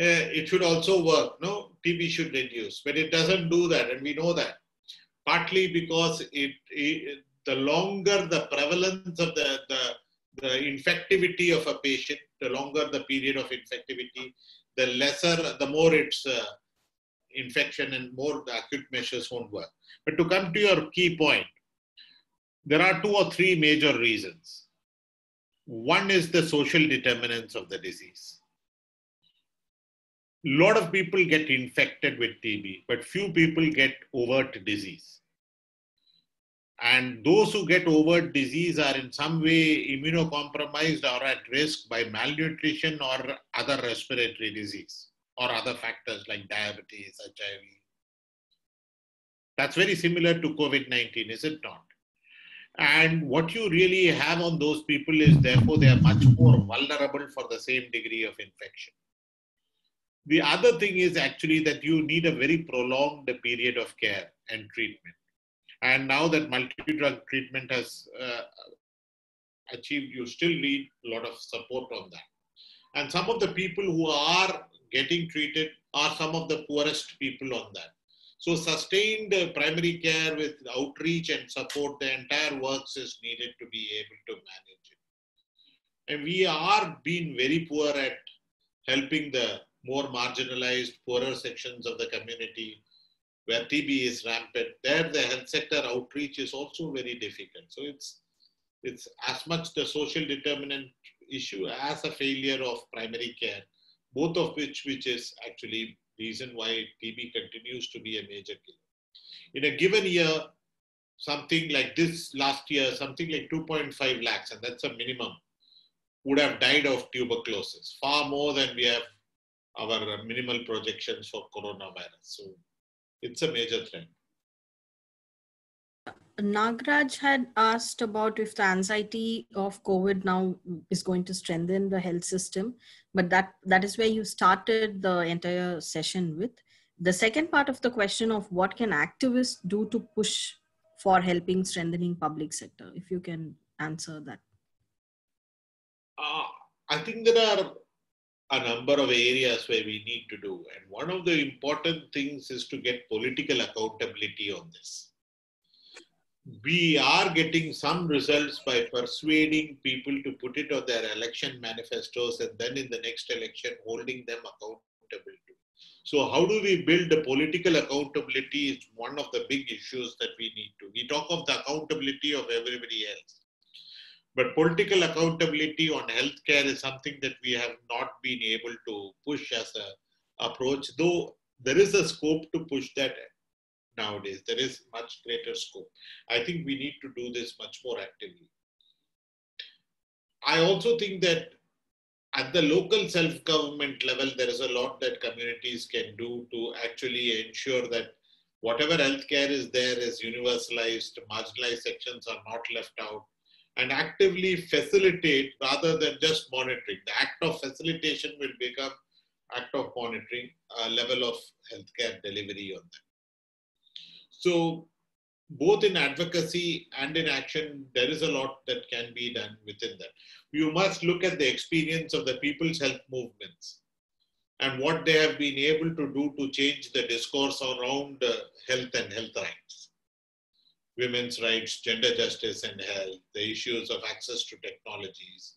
uh, eh, it should also work. No, TB should reduce, but it doesn't do that, and we know that. Partly because it, it the longer the prevalence of the, the the infectivity of a patient, the longer the period of infectivity, the lesser, the more its uh, infection and more acute measures won't work. But to come to your key point, there are two or three major reasons. One is the social determinants of the disease. A lot of people get infected with TB, but few people get overt disease. And those who get overt disease are in some way immunocompromised or at risk by malnutrition or other respiratory disease or other factors like diabetes, HIV. That's very similar to COVID 19, is it not? And what you really have on those people is therefore they are much more vulnerable for the same degree of infection. The other thing is actually that you need a very prolonged period of care and treatment. And now that multi drug treatment has uh, achieved, you still need a lot of support on that. And some of the people who are getting treated are some of the poorest people on that. So sustained primary care with outreach and support, the entire works is needed to be able to manage it. And we are being very poor at helping the more marginalized, poorer sections of the community where TB is rampant. There, the health sector outreach is also very difficult. So it's it's as much the social determinant issue as a failure of primary care, both of which, which is actually reason why TB continues to be a major killer. In a given year, something like this last year, something like 2.5 lakhs, and that's a minimum, would have died of tuberculosis, far more than we have our minimal projections for coronavirus. So it's a major trend. Nagraj had asked about if the anxiety of COVID now is going to strengthen the health system, but that that is where you started the entire session with. The second part of the question of what can activists do to push for helping strengthening public sector, if you can answer that. Uh, I think there are a number of areas where we need to do, and one of the important things is to get political accountability on this we are getting some results by persuading people to put it on their election manifestos and then in the next election holding them accountable. So, how do we build the political accountability is one of the big issues that we need to. We talk of the accountability of everybody else. But political accountability on healthcare is something that we have not been able to push as a approach, though there is a scope to push that nowadays. There is much greater scope. I think we need to do this much more actively. I also think that at the local self government level, there is a lot that communities can do to actually ensure that whatever healthcare is there is universalized, marginalized sections are not left out, and actively facilitate rather than just monitoring. The act of facilitation will become act of monitoring, a level of healthcare delivery on that. So, both in advocacy and in action, there is a lot that can be done within that. You must look at the experience of the people's health movements and what they have been able to do to change the discourse around uh, health and health rights, women's rights, gender justice and health, the issues of access to technologies.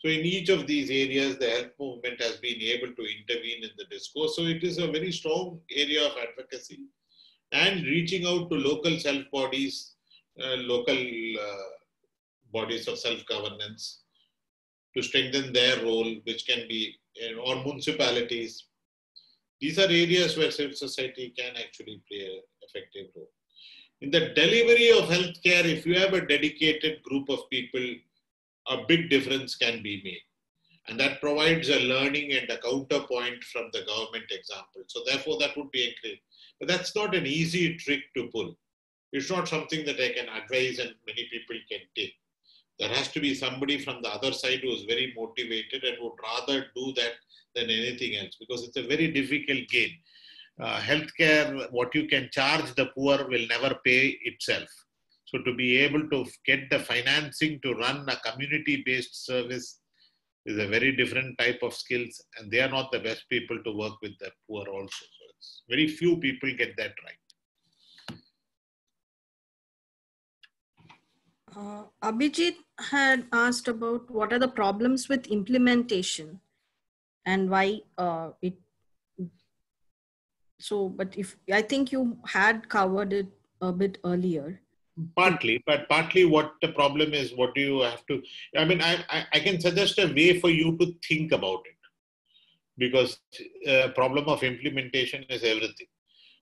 So, in each of these areas, the health movement has been able to intervene in the discourse. So, it is a very strong area of advocacy and reaching out to local self bodies, uh, local uh, bodies of self governance to strengthen their role, which can be, you or municipalities. These are areas where civil society can actually play an effective role. In the delivery of healthcare, if you have a dedicated group of people, a big difference can be made. And that provides a learning and a counterpoint from the government example. So, therefore, that would be encouraged. But that's not an easy trick to pull. It's not something that I can advise and many people can take. There has to be somebody from the other side who is very motivated and would rather do that than anything else because it's a very difficult game. Uh, healthcare, what you can charge the poor will never pay itself. So, to be able to get the financing to run a community based service is a very different type of skills, and they are not the best people to work with the poor also. Very few people get that right. Uh, Abhijit had asked about what are the problems with implementation and why uh, it. So, but if I think you had covered it a bit earlier. Partly, but partly what the problem is, what do you have to? I mean, I, I, I can suggest a way for you to think about it because uh, problem of implementation is everything.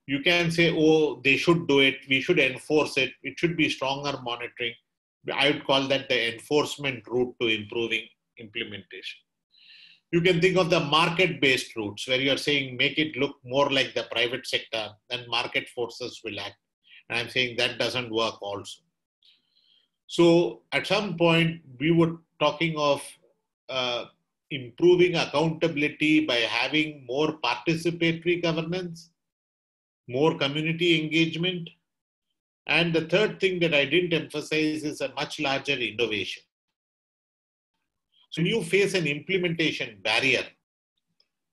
You can say oh they should do it we should enforce it it should be stronger monitoring. I would call that the enforcement route to improving implementation. You can think of the market based routes where you are saying make it look more like the private sector then market forces will act. And i'm saying that doesn't work also. So at some point we were talking of uh, improving accountability by having more participatory governance, more community engagement. And the third thing that I didn't emphasize is a much larger innovation. So you face an implementation barrier,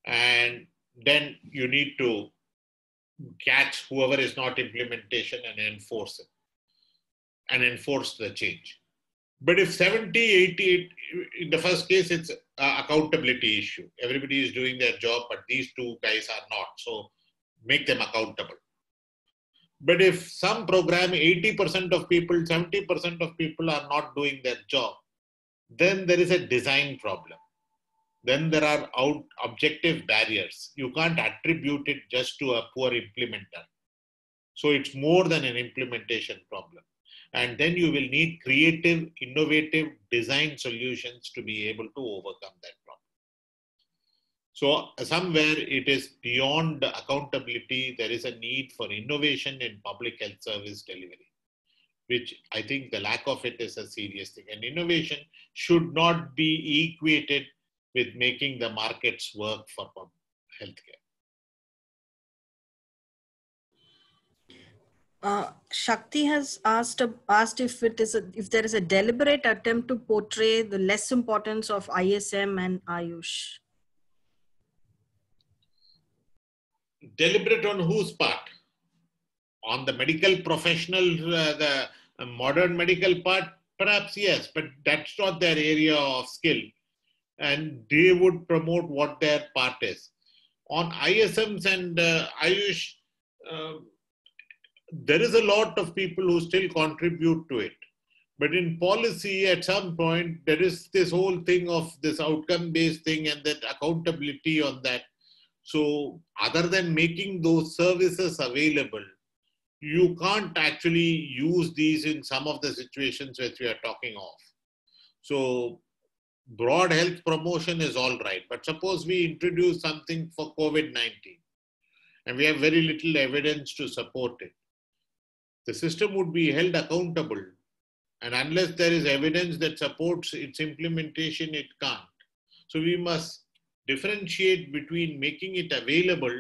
and then you need to catch whoever is not implementation and enforce it and enforce the change. But if 70, 80, in the first case, it's Uh, accountability issue. Everybody is doing their job, but these two guys are not. So make them accountable. But if some program, 80% of people, 70% of people are not doing their job, then there is a design problem. Then there are out objective barriers. You can't attribute it just to a poor implementer. So it's more than an implementation problem. And then you will need creative, innovative design solutions to be able to overcome that problem. So somewhere it is beyond accountability. There is a need for innovation in public health service delivery, which I think the lack of it is a serious thing. And innovation should not be equated with making the markets work for public healthcare. Uh, Shakti has asked asked if it is a, if there is a deliberate attempt to portray the less importance of ISM and Ayush. Deliberate on whose part? On the medical professional, uh, the modern medical part, perhaps yes, but that's not their area of skill, and they would promote what their part is. On ISMs and uh, Ayush uh, there is a lot of people who still contribute to it. But in policy, at some point, there is this whole thing of this outcome based thing and that accountability on that. So, other than making those services available, you can't actually use these in some of the situations which we are talking of. So, broad health promotion is all right. But suppose we introduce something for COVID 19 and we have very little evidence to support it the system would be held accountable. And unless there is evidence that supports its implementation, it can't. So we must differentiate between making it available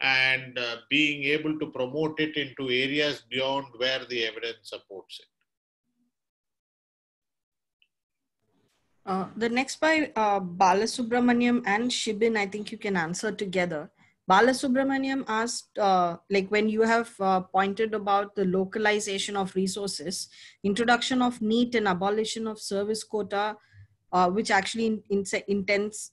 and uh, being able to promote it into areas beyond where the evidence supports it. Uh, the next by uh, Balasubramaniam and Shibin, I think you can answer together. Balasubramaniam asked, uh, like when you have uh, pointed about the localization of resources, introduction of NEET and abolition of service quota, uh, which actually in, in,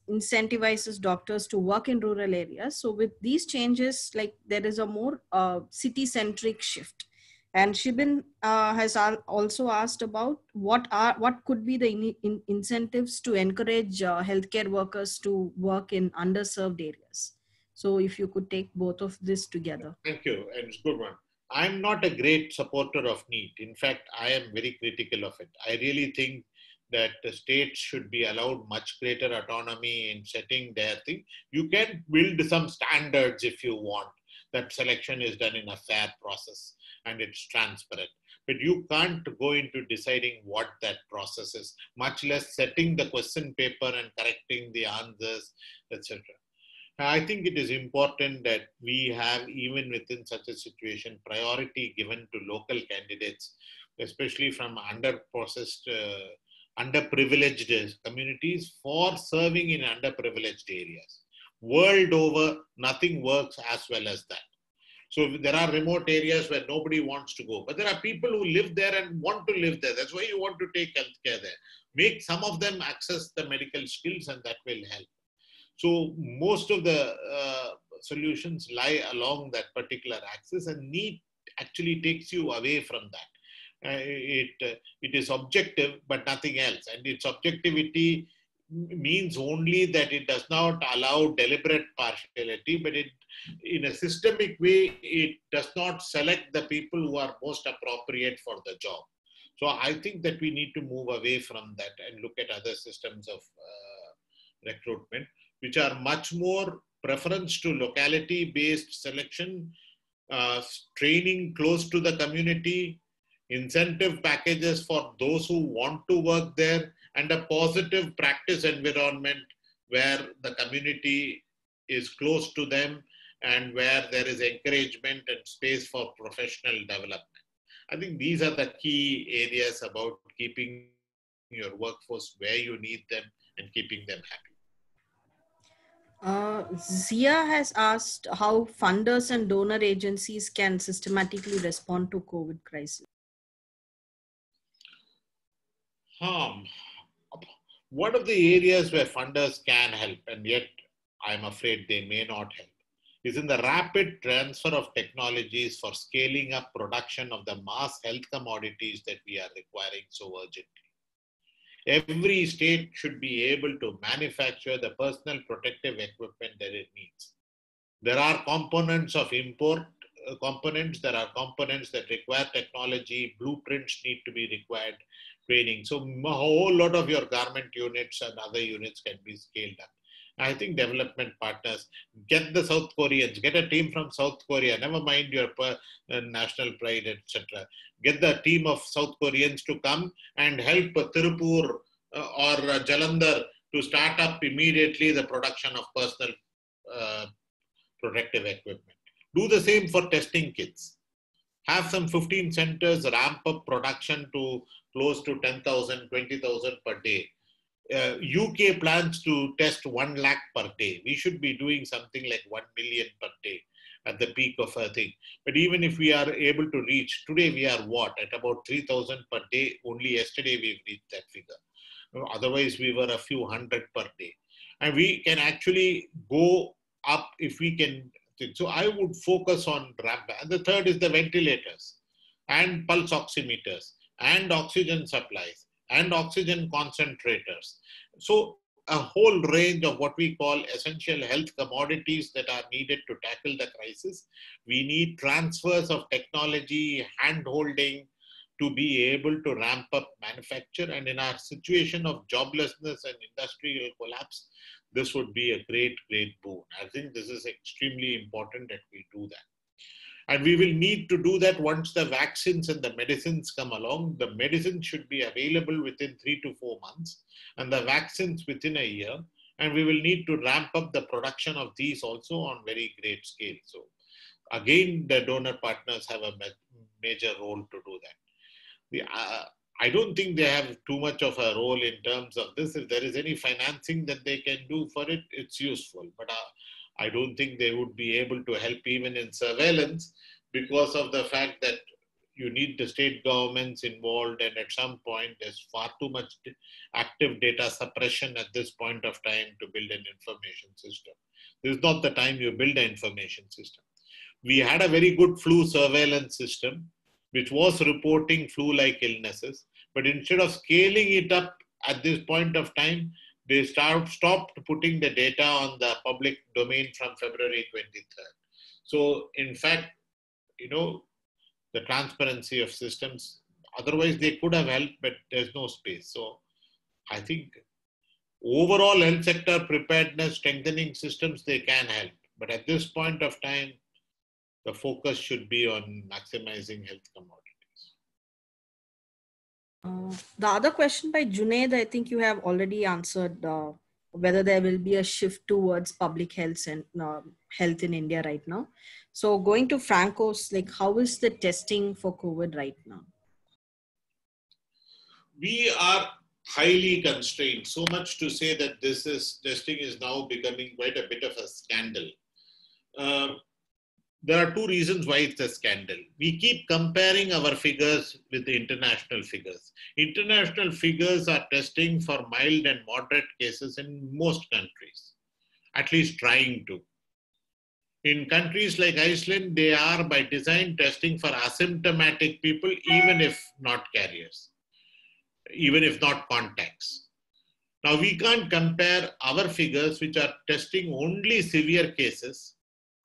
incentivizes doctors to work in rural areas. So with these changes, like there is a more uh, city-centric shift. And Shibin uh, has also asked about what are what could be the in, in incentives to encourage uh, healthcare workers to work in underserved areas. So if you could take both of this together. Thank you, and it's good one. I'm not a great supporter of NEET. In fact, I am very critical of it. I really think that the states should be allowed much greater autonomy in setting their thing. You can build some standards if you want. That selection is done in a fair process and it's transparent. But you can't go into deciding what that process is, much less setting the question paper and correcting the answers, etc. I think it is important that we have, even within such a situation, priority given to local candidates, especially from under-processed, uh, underprivileged communities for serving in underprivileged areas. World over, nothing works as well as that. So there are remote areas where nobody wants to go, but there are people who live there and want to live there. That's why you want to take healthcare there. Make some of them access the medical skills, and that will help. So most of the uh, solutions lie along that particular axis and NEET actually takes you away from that. Uh, it, uh, it is objective, but nothing else. And its objectivity means only that it does not allow deliberate partiality, but it, in a systemic way, it does not select the people who are most appropriate for the job. So I think that we need to move away from that and look at other systems of uh, recruitment which are much more preference to locality based selection, uh, training close to the community, incentive packages for those who want to work there, and a positive practice environment where the community is close to them and where there is encouragement and space for professional development. I think these are the key areas about keeping your workforce where you need them and keeping them happy. Uh, Zia has asked how funders and donor agencies can systematically respond to COVID crisis. Um, one of the areas where funders can help, and yet I'm afraid they may not help, is in the rapid transfer of technologies for scaling up production of the mass health commodities that we are requiring so urgently every state should be able to manufacture the personal protective equipment that it needs. There are components of import uh, components, there are components that require technology, blueprints need to be required, training. So a whole lot of your garment units and other units can be scaled up. I think development partners get the South Koreans, get a team from South Korea. Never mind your uh, national pride, etc. Get the team of South Koreans to come and help Tirupur uh, or Jalandhar to start up immediately the production of personal uh, protective equipment. Do the same for testing kits. Have some 15 centers ramp up production to close to 10,000, 20,000 per day uh, UK plans to test 1 lakh per day. We should be doing something like 1 million per day at the peak of a thing. But even if we are able to reach, today we are what, at about 3,000 per day. Only yesterday we've reached that figure. Otherwise, we were a few hundred per day. And we can actually go up if we can. So I would focus on ramp. And the third is the ventilators and pulse oximeters and oxygen supplies and oxygen concentrators. So a whole range of what we call essential health commodities that are needed to tackle the crisis. We need transfers of technology, hand holding to be able to ramp up manufacture. And in our situation of joblessness and industrial collapse, this would be a great, great boon. I think this is extremely important that we do that. And we will need to do that once the vaccines and the medicines come along. The medicine should be available within three to four months, and the vaccines within a year. And we will need to ramp up the production of these also on very great scale. So, again, the donor partners have a major role to do that. The, uh, I don't think they have too much of a role in terms of this. If there is any financing that they can do for it, it's useful. But uh, I don't think they would be able to help even in surveillance because of the fact that you need the state governments involved and at some point there's far too much active data suppression at this point of time to build an information system. This is not the time you build an information system. We had a very good flu surveillance system which was reporting flu-like illnesses, but instead of scaling it up at this point of time, they start, stopped putting the data on the public domain from February 23rd. So, in fact, you know, the transparency of systems, otherwise they could have helped, but there's no space. So, I think overall health sector preparedness, strengthening systems, they can help. But at this point of time, the focus should be on maximizing health commodities. Uh, the other question by Junaid, I think you have already answered uh, whether there will be a shift towards public health and uh, health in India right now. So going to Franco's, like how is the testing for COVID right now? We are highly constrained, so much to say that this is testing is now becoming quite a bit of a scandal. There are two reasons why it's a scandal. We keep comparing our figures with the international figures. International figures are testing for mild and moderate cases in most countries, at least trying to. In countries like Iceland, they are by design testing for asymptomatic people, even if not carriers, even if not contacts. Now, we can't compare our figures, which are testing only severe cases,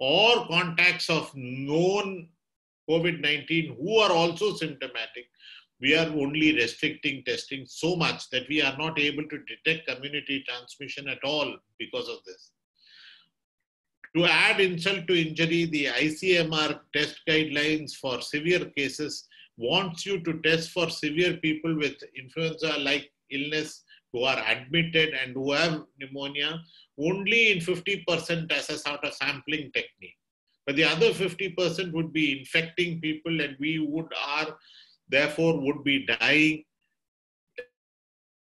or contacts of known COVID 19 who are also symptomatic, we are only restricting testing so much that we are not able to detect community transmission at all because of this. To add insult to injury, the ICMR test guidelines for severe cases wants you to test for severe people with influenza like illness who are admitted and who have pneumonia only in 50% as a sort of sampling technique. But the other 50% would be infecting people and we would are therefore would be dying.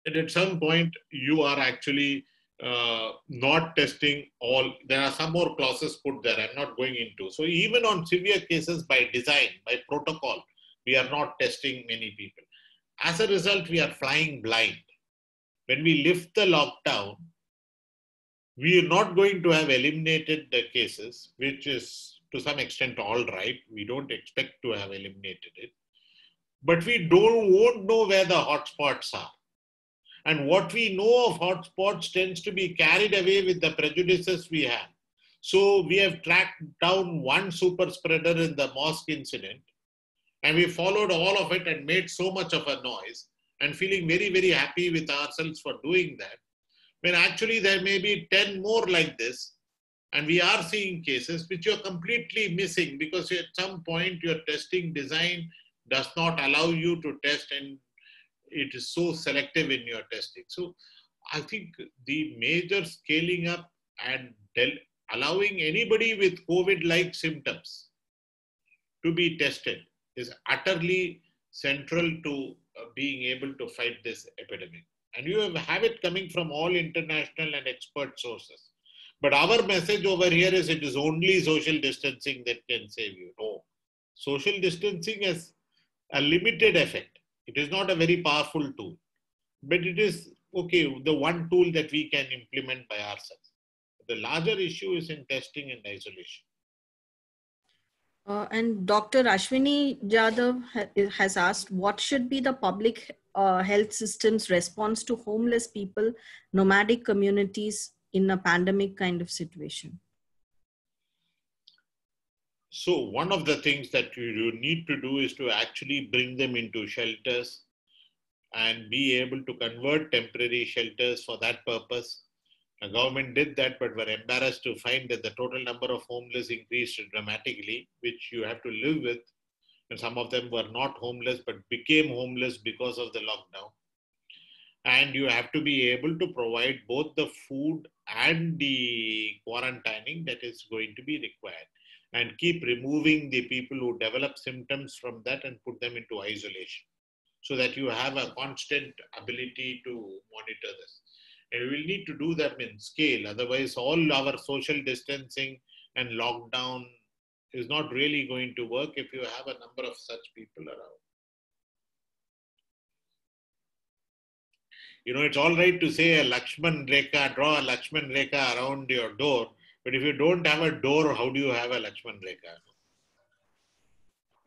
And at some point you are actually uh, not testing all. There are some more clauses put there. I'm not going into. So even on severe cases by design, by protocol, we are not testing many people. As a result, we are flying blind when we lift the lockdown, we are not going to have eliminated the cases, which is to some extent all right. We don't expect to have eliminated it. But we don't won't know where the hotspots are. And what we know of hotspots tends to be carried away with the prejudices we have. So we have tracked down one super spreader in the mosque incident, and we followed all of it and made so much of a noise, and feeling very, very happy with ourselves for doing that. When actually there may be 10 more like this, and we are seeing cases which you're completely missing because at some point your testing design does not allow you to test and it is so selective in your testing. So I think the major scaling up and allowing anybody with COVID-like symptoms to be tested is utterly central to being able to fight this epidemic. And you have it coming from all international and expert sources. But our message over here is it is only social distancing that can save you. No. Social distancing has a limited effect. It is not a very powerful tool, but it is okay, the one tool that we can implement by ourselves. The larger issue is in testing and isolation. Uh, and Dr. Ashwini Jadhav ha- has asked what should be the public uh, health system's response to homeless people, nomadic communities in a pandemic kind of situation? So, one of the things that you need to do is to actually bring them into shelters and be able to convert temporary shelters for that purpose. The government did that, but were embarrassed to find that the total number of homeless increased dramatically, which you have to live with. And some of them were not homeless, but became homeless because of the lockdown. And you have to be able to provide both the food and the quarantining that is going to be required and keep removing the people who develop symptoms from that and put them into isolation so that you have a constant ability to monitor this. We will need to do that in scale. Otherwise, all our social distancing and lockdown is not really going to work if you have a number of such people around. You know, it's all right to say a Lakshman Rekha, draw a Lakshman Rekha around your door, but if you don't have a door, how do you have a Lakshman Rekha?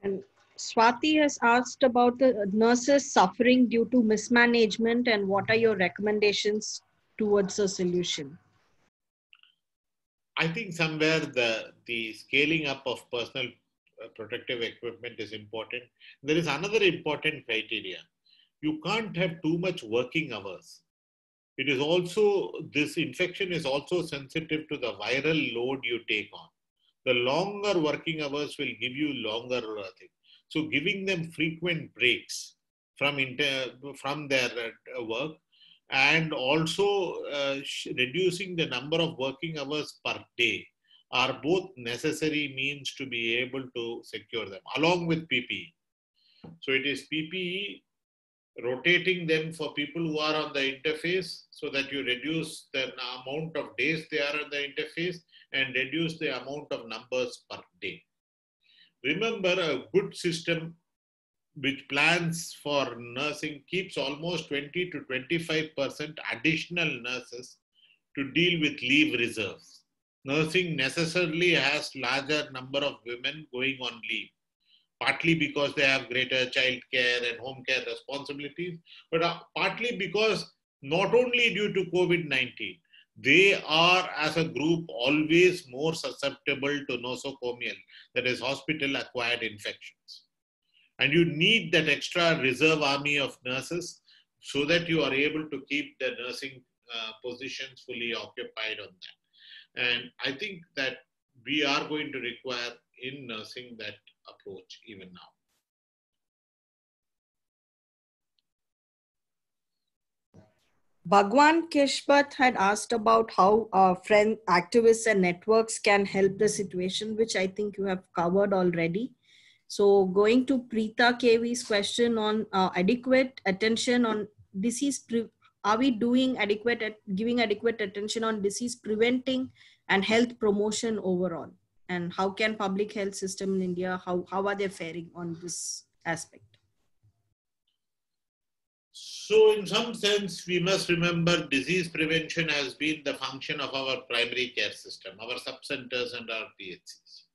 And Swati has asked about the nurses suffering due to mismanagement and what are your recommendations towards a solution? I think somewhere the, the scaling up of personal uh, protective equipment is important. There is another important criteria. You can't have too much working hours. It is also, this infection is also sensitive to the viral load you take on. The longer working hours will give you longer uh, thing. So giving them frequent breaks from, inter, from their uh, work and also uh, reducing the number of working hours per day are both necessary means to be able to secure them along with PPE. So it is PPE rotating them for people who are on the interface so that you reduce the amount of days they are on the interface and reduce the amount of numbers per day. Remember, a good system which plans for nursing keeps almost 20 to 25% additional nurses to deal with leave reserves. Nursing necessarily has larger number of women going on leave, partly because they have greater child care and home care responsibilities, but uh, partly because not only due to COVID-19, they are as a group always more susceptible to nosocomial, that is hospital acquired infections. And you need that extra reserve army of nurses so that you are able to keep the nursing uh, positions fully occupied on that. And I think that we are going to require in nursing that approach even now. Bhagwan Kishpat had asked about how uh, friend activists and networks can help the situation, which I think you have covered already. So going to Preeta KV's question on uh, adequate attention on disease, are we doing adequate, at giving adequate attention on disease preventing and health promotion overall? And how can public health system in India, how, how are they faring on this aspect? So, in some sense, we must remember disease prevention has been the function of our primary care system, our sub-centers and our PHCs.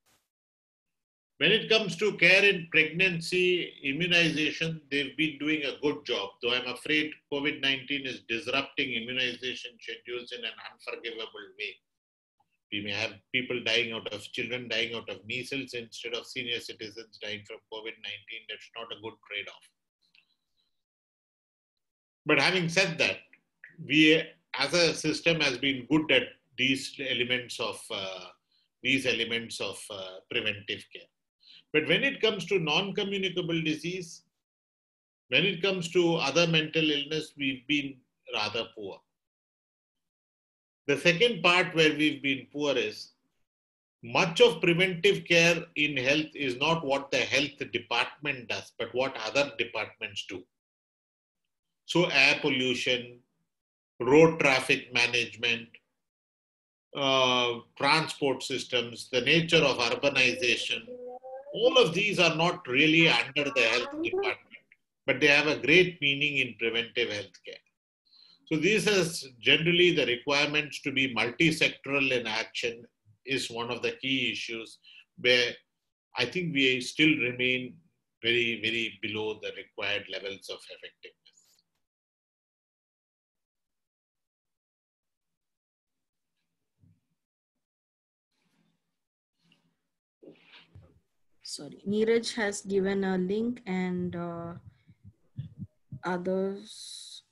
When it comes to care in pregnancy, immunization, they've been doing a good job, though I'm afraid COVID 19 is disrupting immunization schedules in an unforgivable way. We may have people dying out of children dying out of measles instead of senior citizens dying from COVID 19. That's not a good trade off. But having said that, we as a system has been good at these elements of uh, these elements of uh, preventive care. But when it comes to non-communicable disease, when it comes to other mental illness, we've been rather poor. The second part where we've been poor is much of preventive care in health is not what the health department does, but what other departments do. So, air pollution, road traffic management, uh, transport systems, the nature of urbanization, all of these are not really under the health department, but they have a great meaning in preventive health care. So these is generally the requirements to be multi-sectoral in action is one of the key issues where I think we still remain very, very below the required levels of effectiveness. Sorry. Neeraj has given a link and uh, others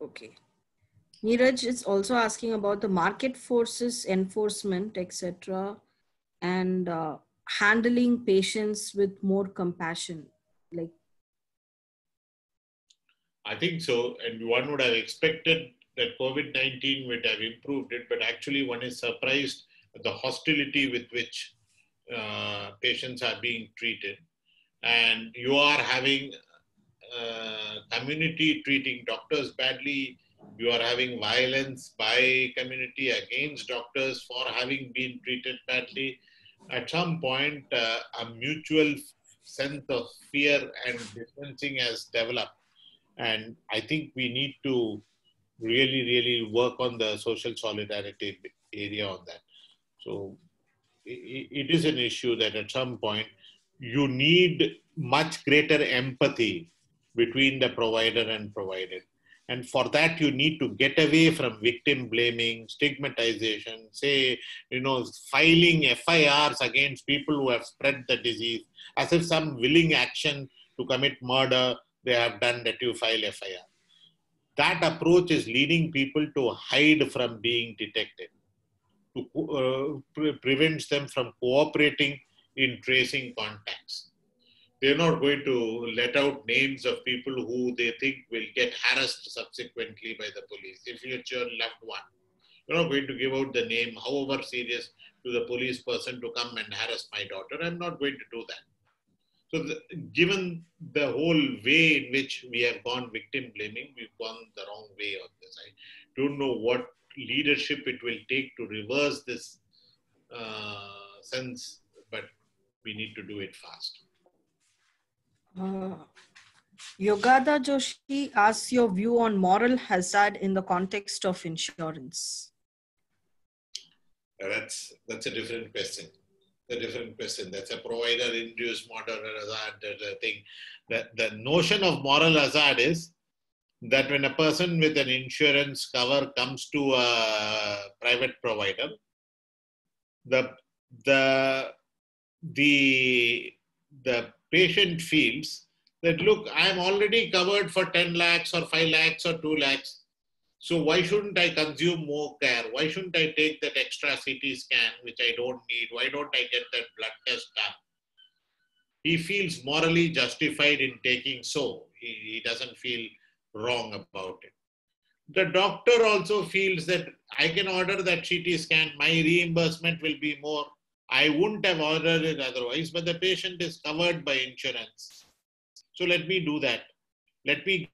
okay. Neeraj is also asking about the market forces enforcement etc and uh, handling patients with more compassion like. I think so and one would have expected that covid-19 would have improved it but actually one is surprised the hostility with which uh, patients are being treated. And you are having uh, community treating doctors badly. You are having violence by community against doctors for having been treated badly. At some point, uh, a mutual sense of fear and distancing has developed. And I think we need to really, really work on the social solidarity area on that. So it is an issue that at some point you need much greater empathy between the provider and provided. And for that, you need to get away from victim blaming, stigmatization, say, you know, filing FIRs against people who have spread the disease, as if some willing action to commit murder they have done that you file FIR. That approach is leading people to hide from being detected to uh, pre prevents them from cooperating in tracing contacts. They're not going to let out names of people who they think will get harassed subsequently by the police. If it's your loved one, you're not going to give out the name, however serious, to the police person to come and harass my daughter. I'm not going to do that. So, the, given the whole way in which we have gone victim blaming, we've gone the wrong way on this. I don't know what leadership it will take to reverse this uh, sense, but we need to do it fast. Uh, Yogada Joshi asks your view on moral hazard in the context of insurance. That's that's a different question. A different question. That's a provider-induced moral hazard thing. The, the notion of moral hazard is that when a person with an insurance cover comes to a private provider, the the the the patient feels that look, I'm already covered for 10 lakhs or 5 lakhs or 2 lakhs. So why shouldn't I consume more care? Why shouldn't I take that extra CT scan which I don't need? Why don't I get that blood test done? He feels morally justified in taking so. He, he doesn't feel wrong about it. The doctor also feels that I can order that CT scan, my reimbursement will be more. I wouldn't have ordered it otherwise, but the patient is covered by insurance. So let me do that. Let me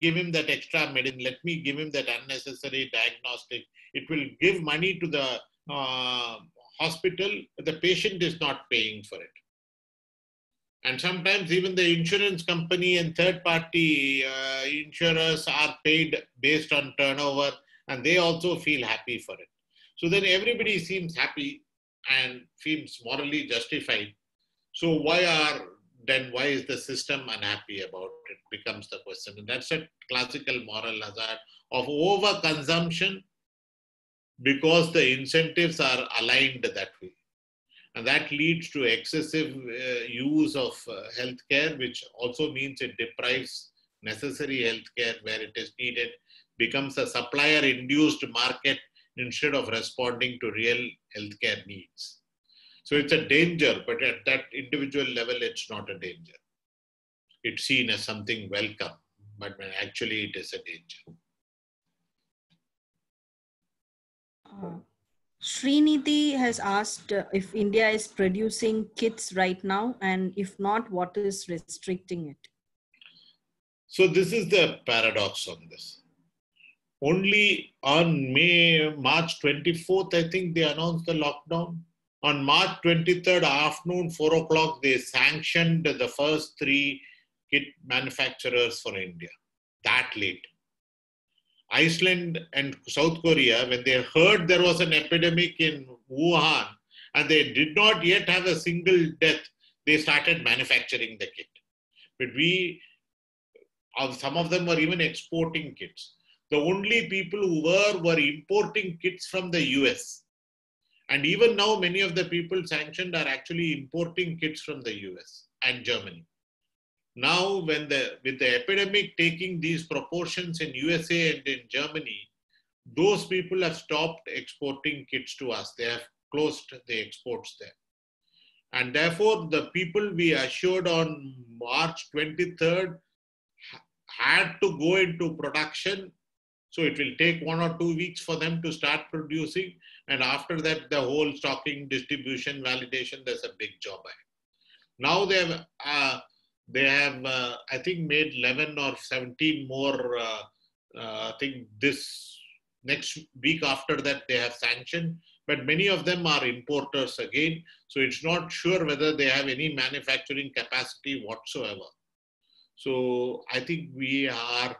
give him that extra medicine. Let me give him that unnecessary diagnostic. It will give money to the uh, hospital, the patient is not paying for it. And sometimes even the insurance company and third party uh, insurers are paid based on turnover and they also feel happy for it. So then everybody seems happy and feels morally justified. So why are then why is the system unhappy about it becomes the question and that's a classical moral hazard of overconsumption because the incentives are aligned that way and that leads to excessive uh, use of uh, healthcare which also means it deprives necessary healthcare where it is needed becomes a supplier induced market instead of responding to real healthcare needs so it's a danger, but at that individual level, it's not a danger. It's seen as something welcome, but actually it is a danger. Uh, Srinidhi has asked if India is producing kits right now, and if not, what is restricting it? So this is the paradox on this. Only on May, March 24th, I think they announced the lockdown on March 23rd afternoon, 4 o'clock, they sanctioned the first three kit manufacturers for India. That late. Iceland and South Korea, when they heard there was an epidemic in Wuhan and they did not yet have a single death, they started manufacturing the kit. But we, uh, some of them were even exporting kits. The only people who were were importing kits from the US and even now, many of the people sanctioned are actually importing kits from the US and Germany. Now, when the with the epidemic taking these proportions in USA and in Germany, those people have stopped exporting kits to us. They have closed the exports there. And therefore, the people we assured on March 23rd had to go into production. So it will take one or two weeks for them to start producing. And after that, the whole stocking, distribution, validation, there's a big job ahead. Now they have, uh, they have uh, I think, made 11 or 17 more. Uh, uh, I think this next week after that, they have sanctioned. But many of them are importers again. So it's not sure whether they have any manufacturing capacity whatsoever. So I think we are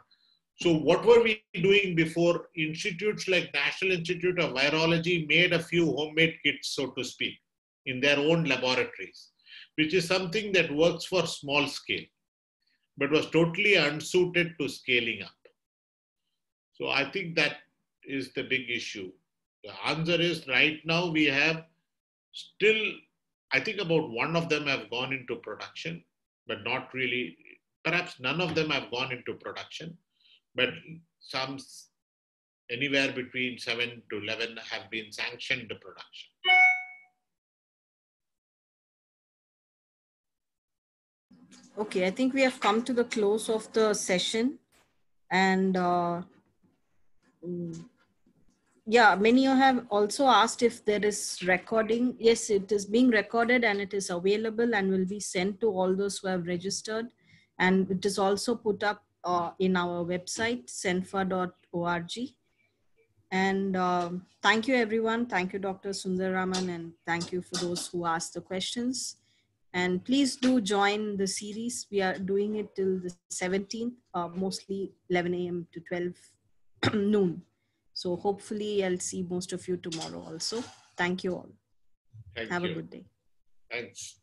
so what were we doing before? Institutes like National Institute of Virology made a few homemade kits, so to speak, in their own laboratories, which is something that works for small scale, but was totally unsuited to scaling up. So I think that is the big issue. The answer is right now we have still, I think about one of them have gone into production, but not really, perhaps none of them have gone into production but some anywhere between 7 to 11 have been sanctioned to production. Okay, I think we have come to the close of the session and uh, mm, yeah, many have also asked if there is recording. Yes, it is being recorded and it is available and will be sent to all those who have registered. And it is also put up uh, in our website, cenfa.org. And um, thank you, everyone. Thank you, Dr. Sundararaman, and thank you for those who asked the questions. And please do join the series. We are doing it till the 17th, uh, mostly 11 a.m. to 12 noon. So hopefully I'll see most of you tomorrow also. Thank you all. Thank Have you. a good day. Thanks.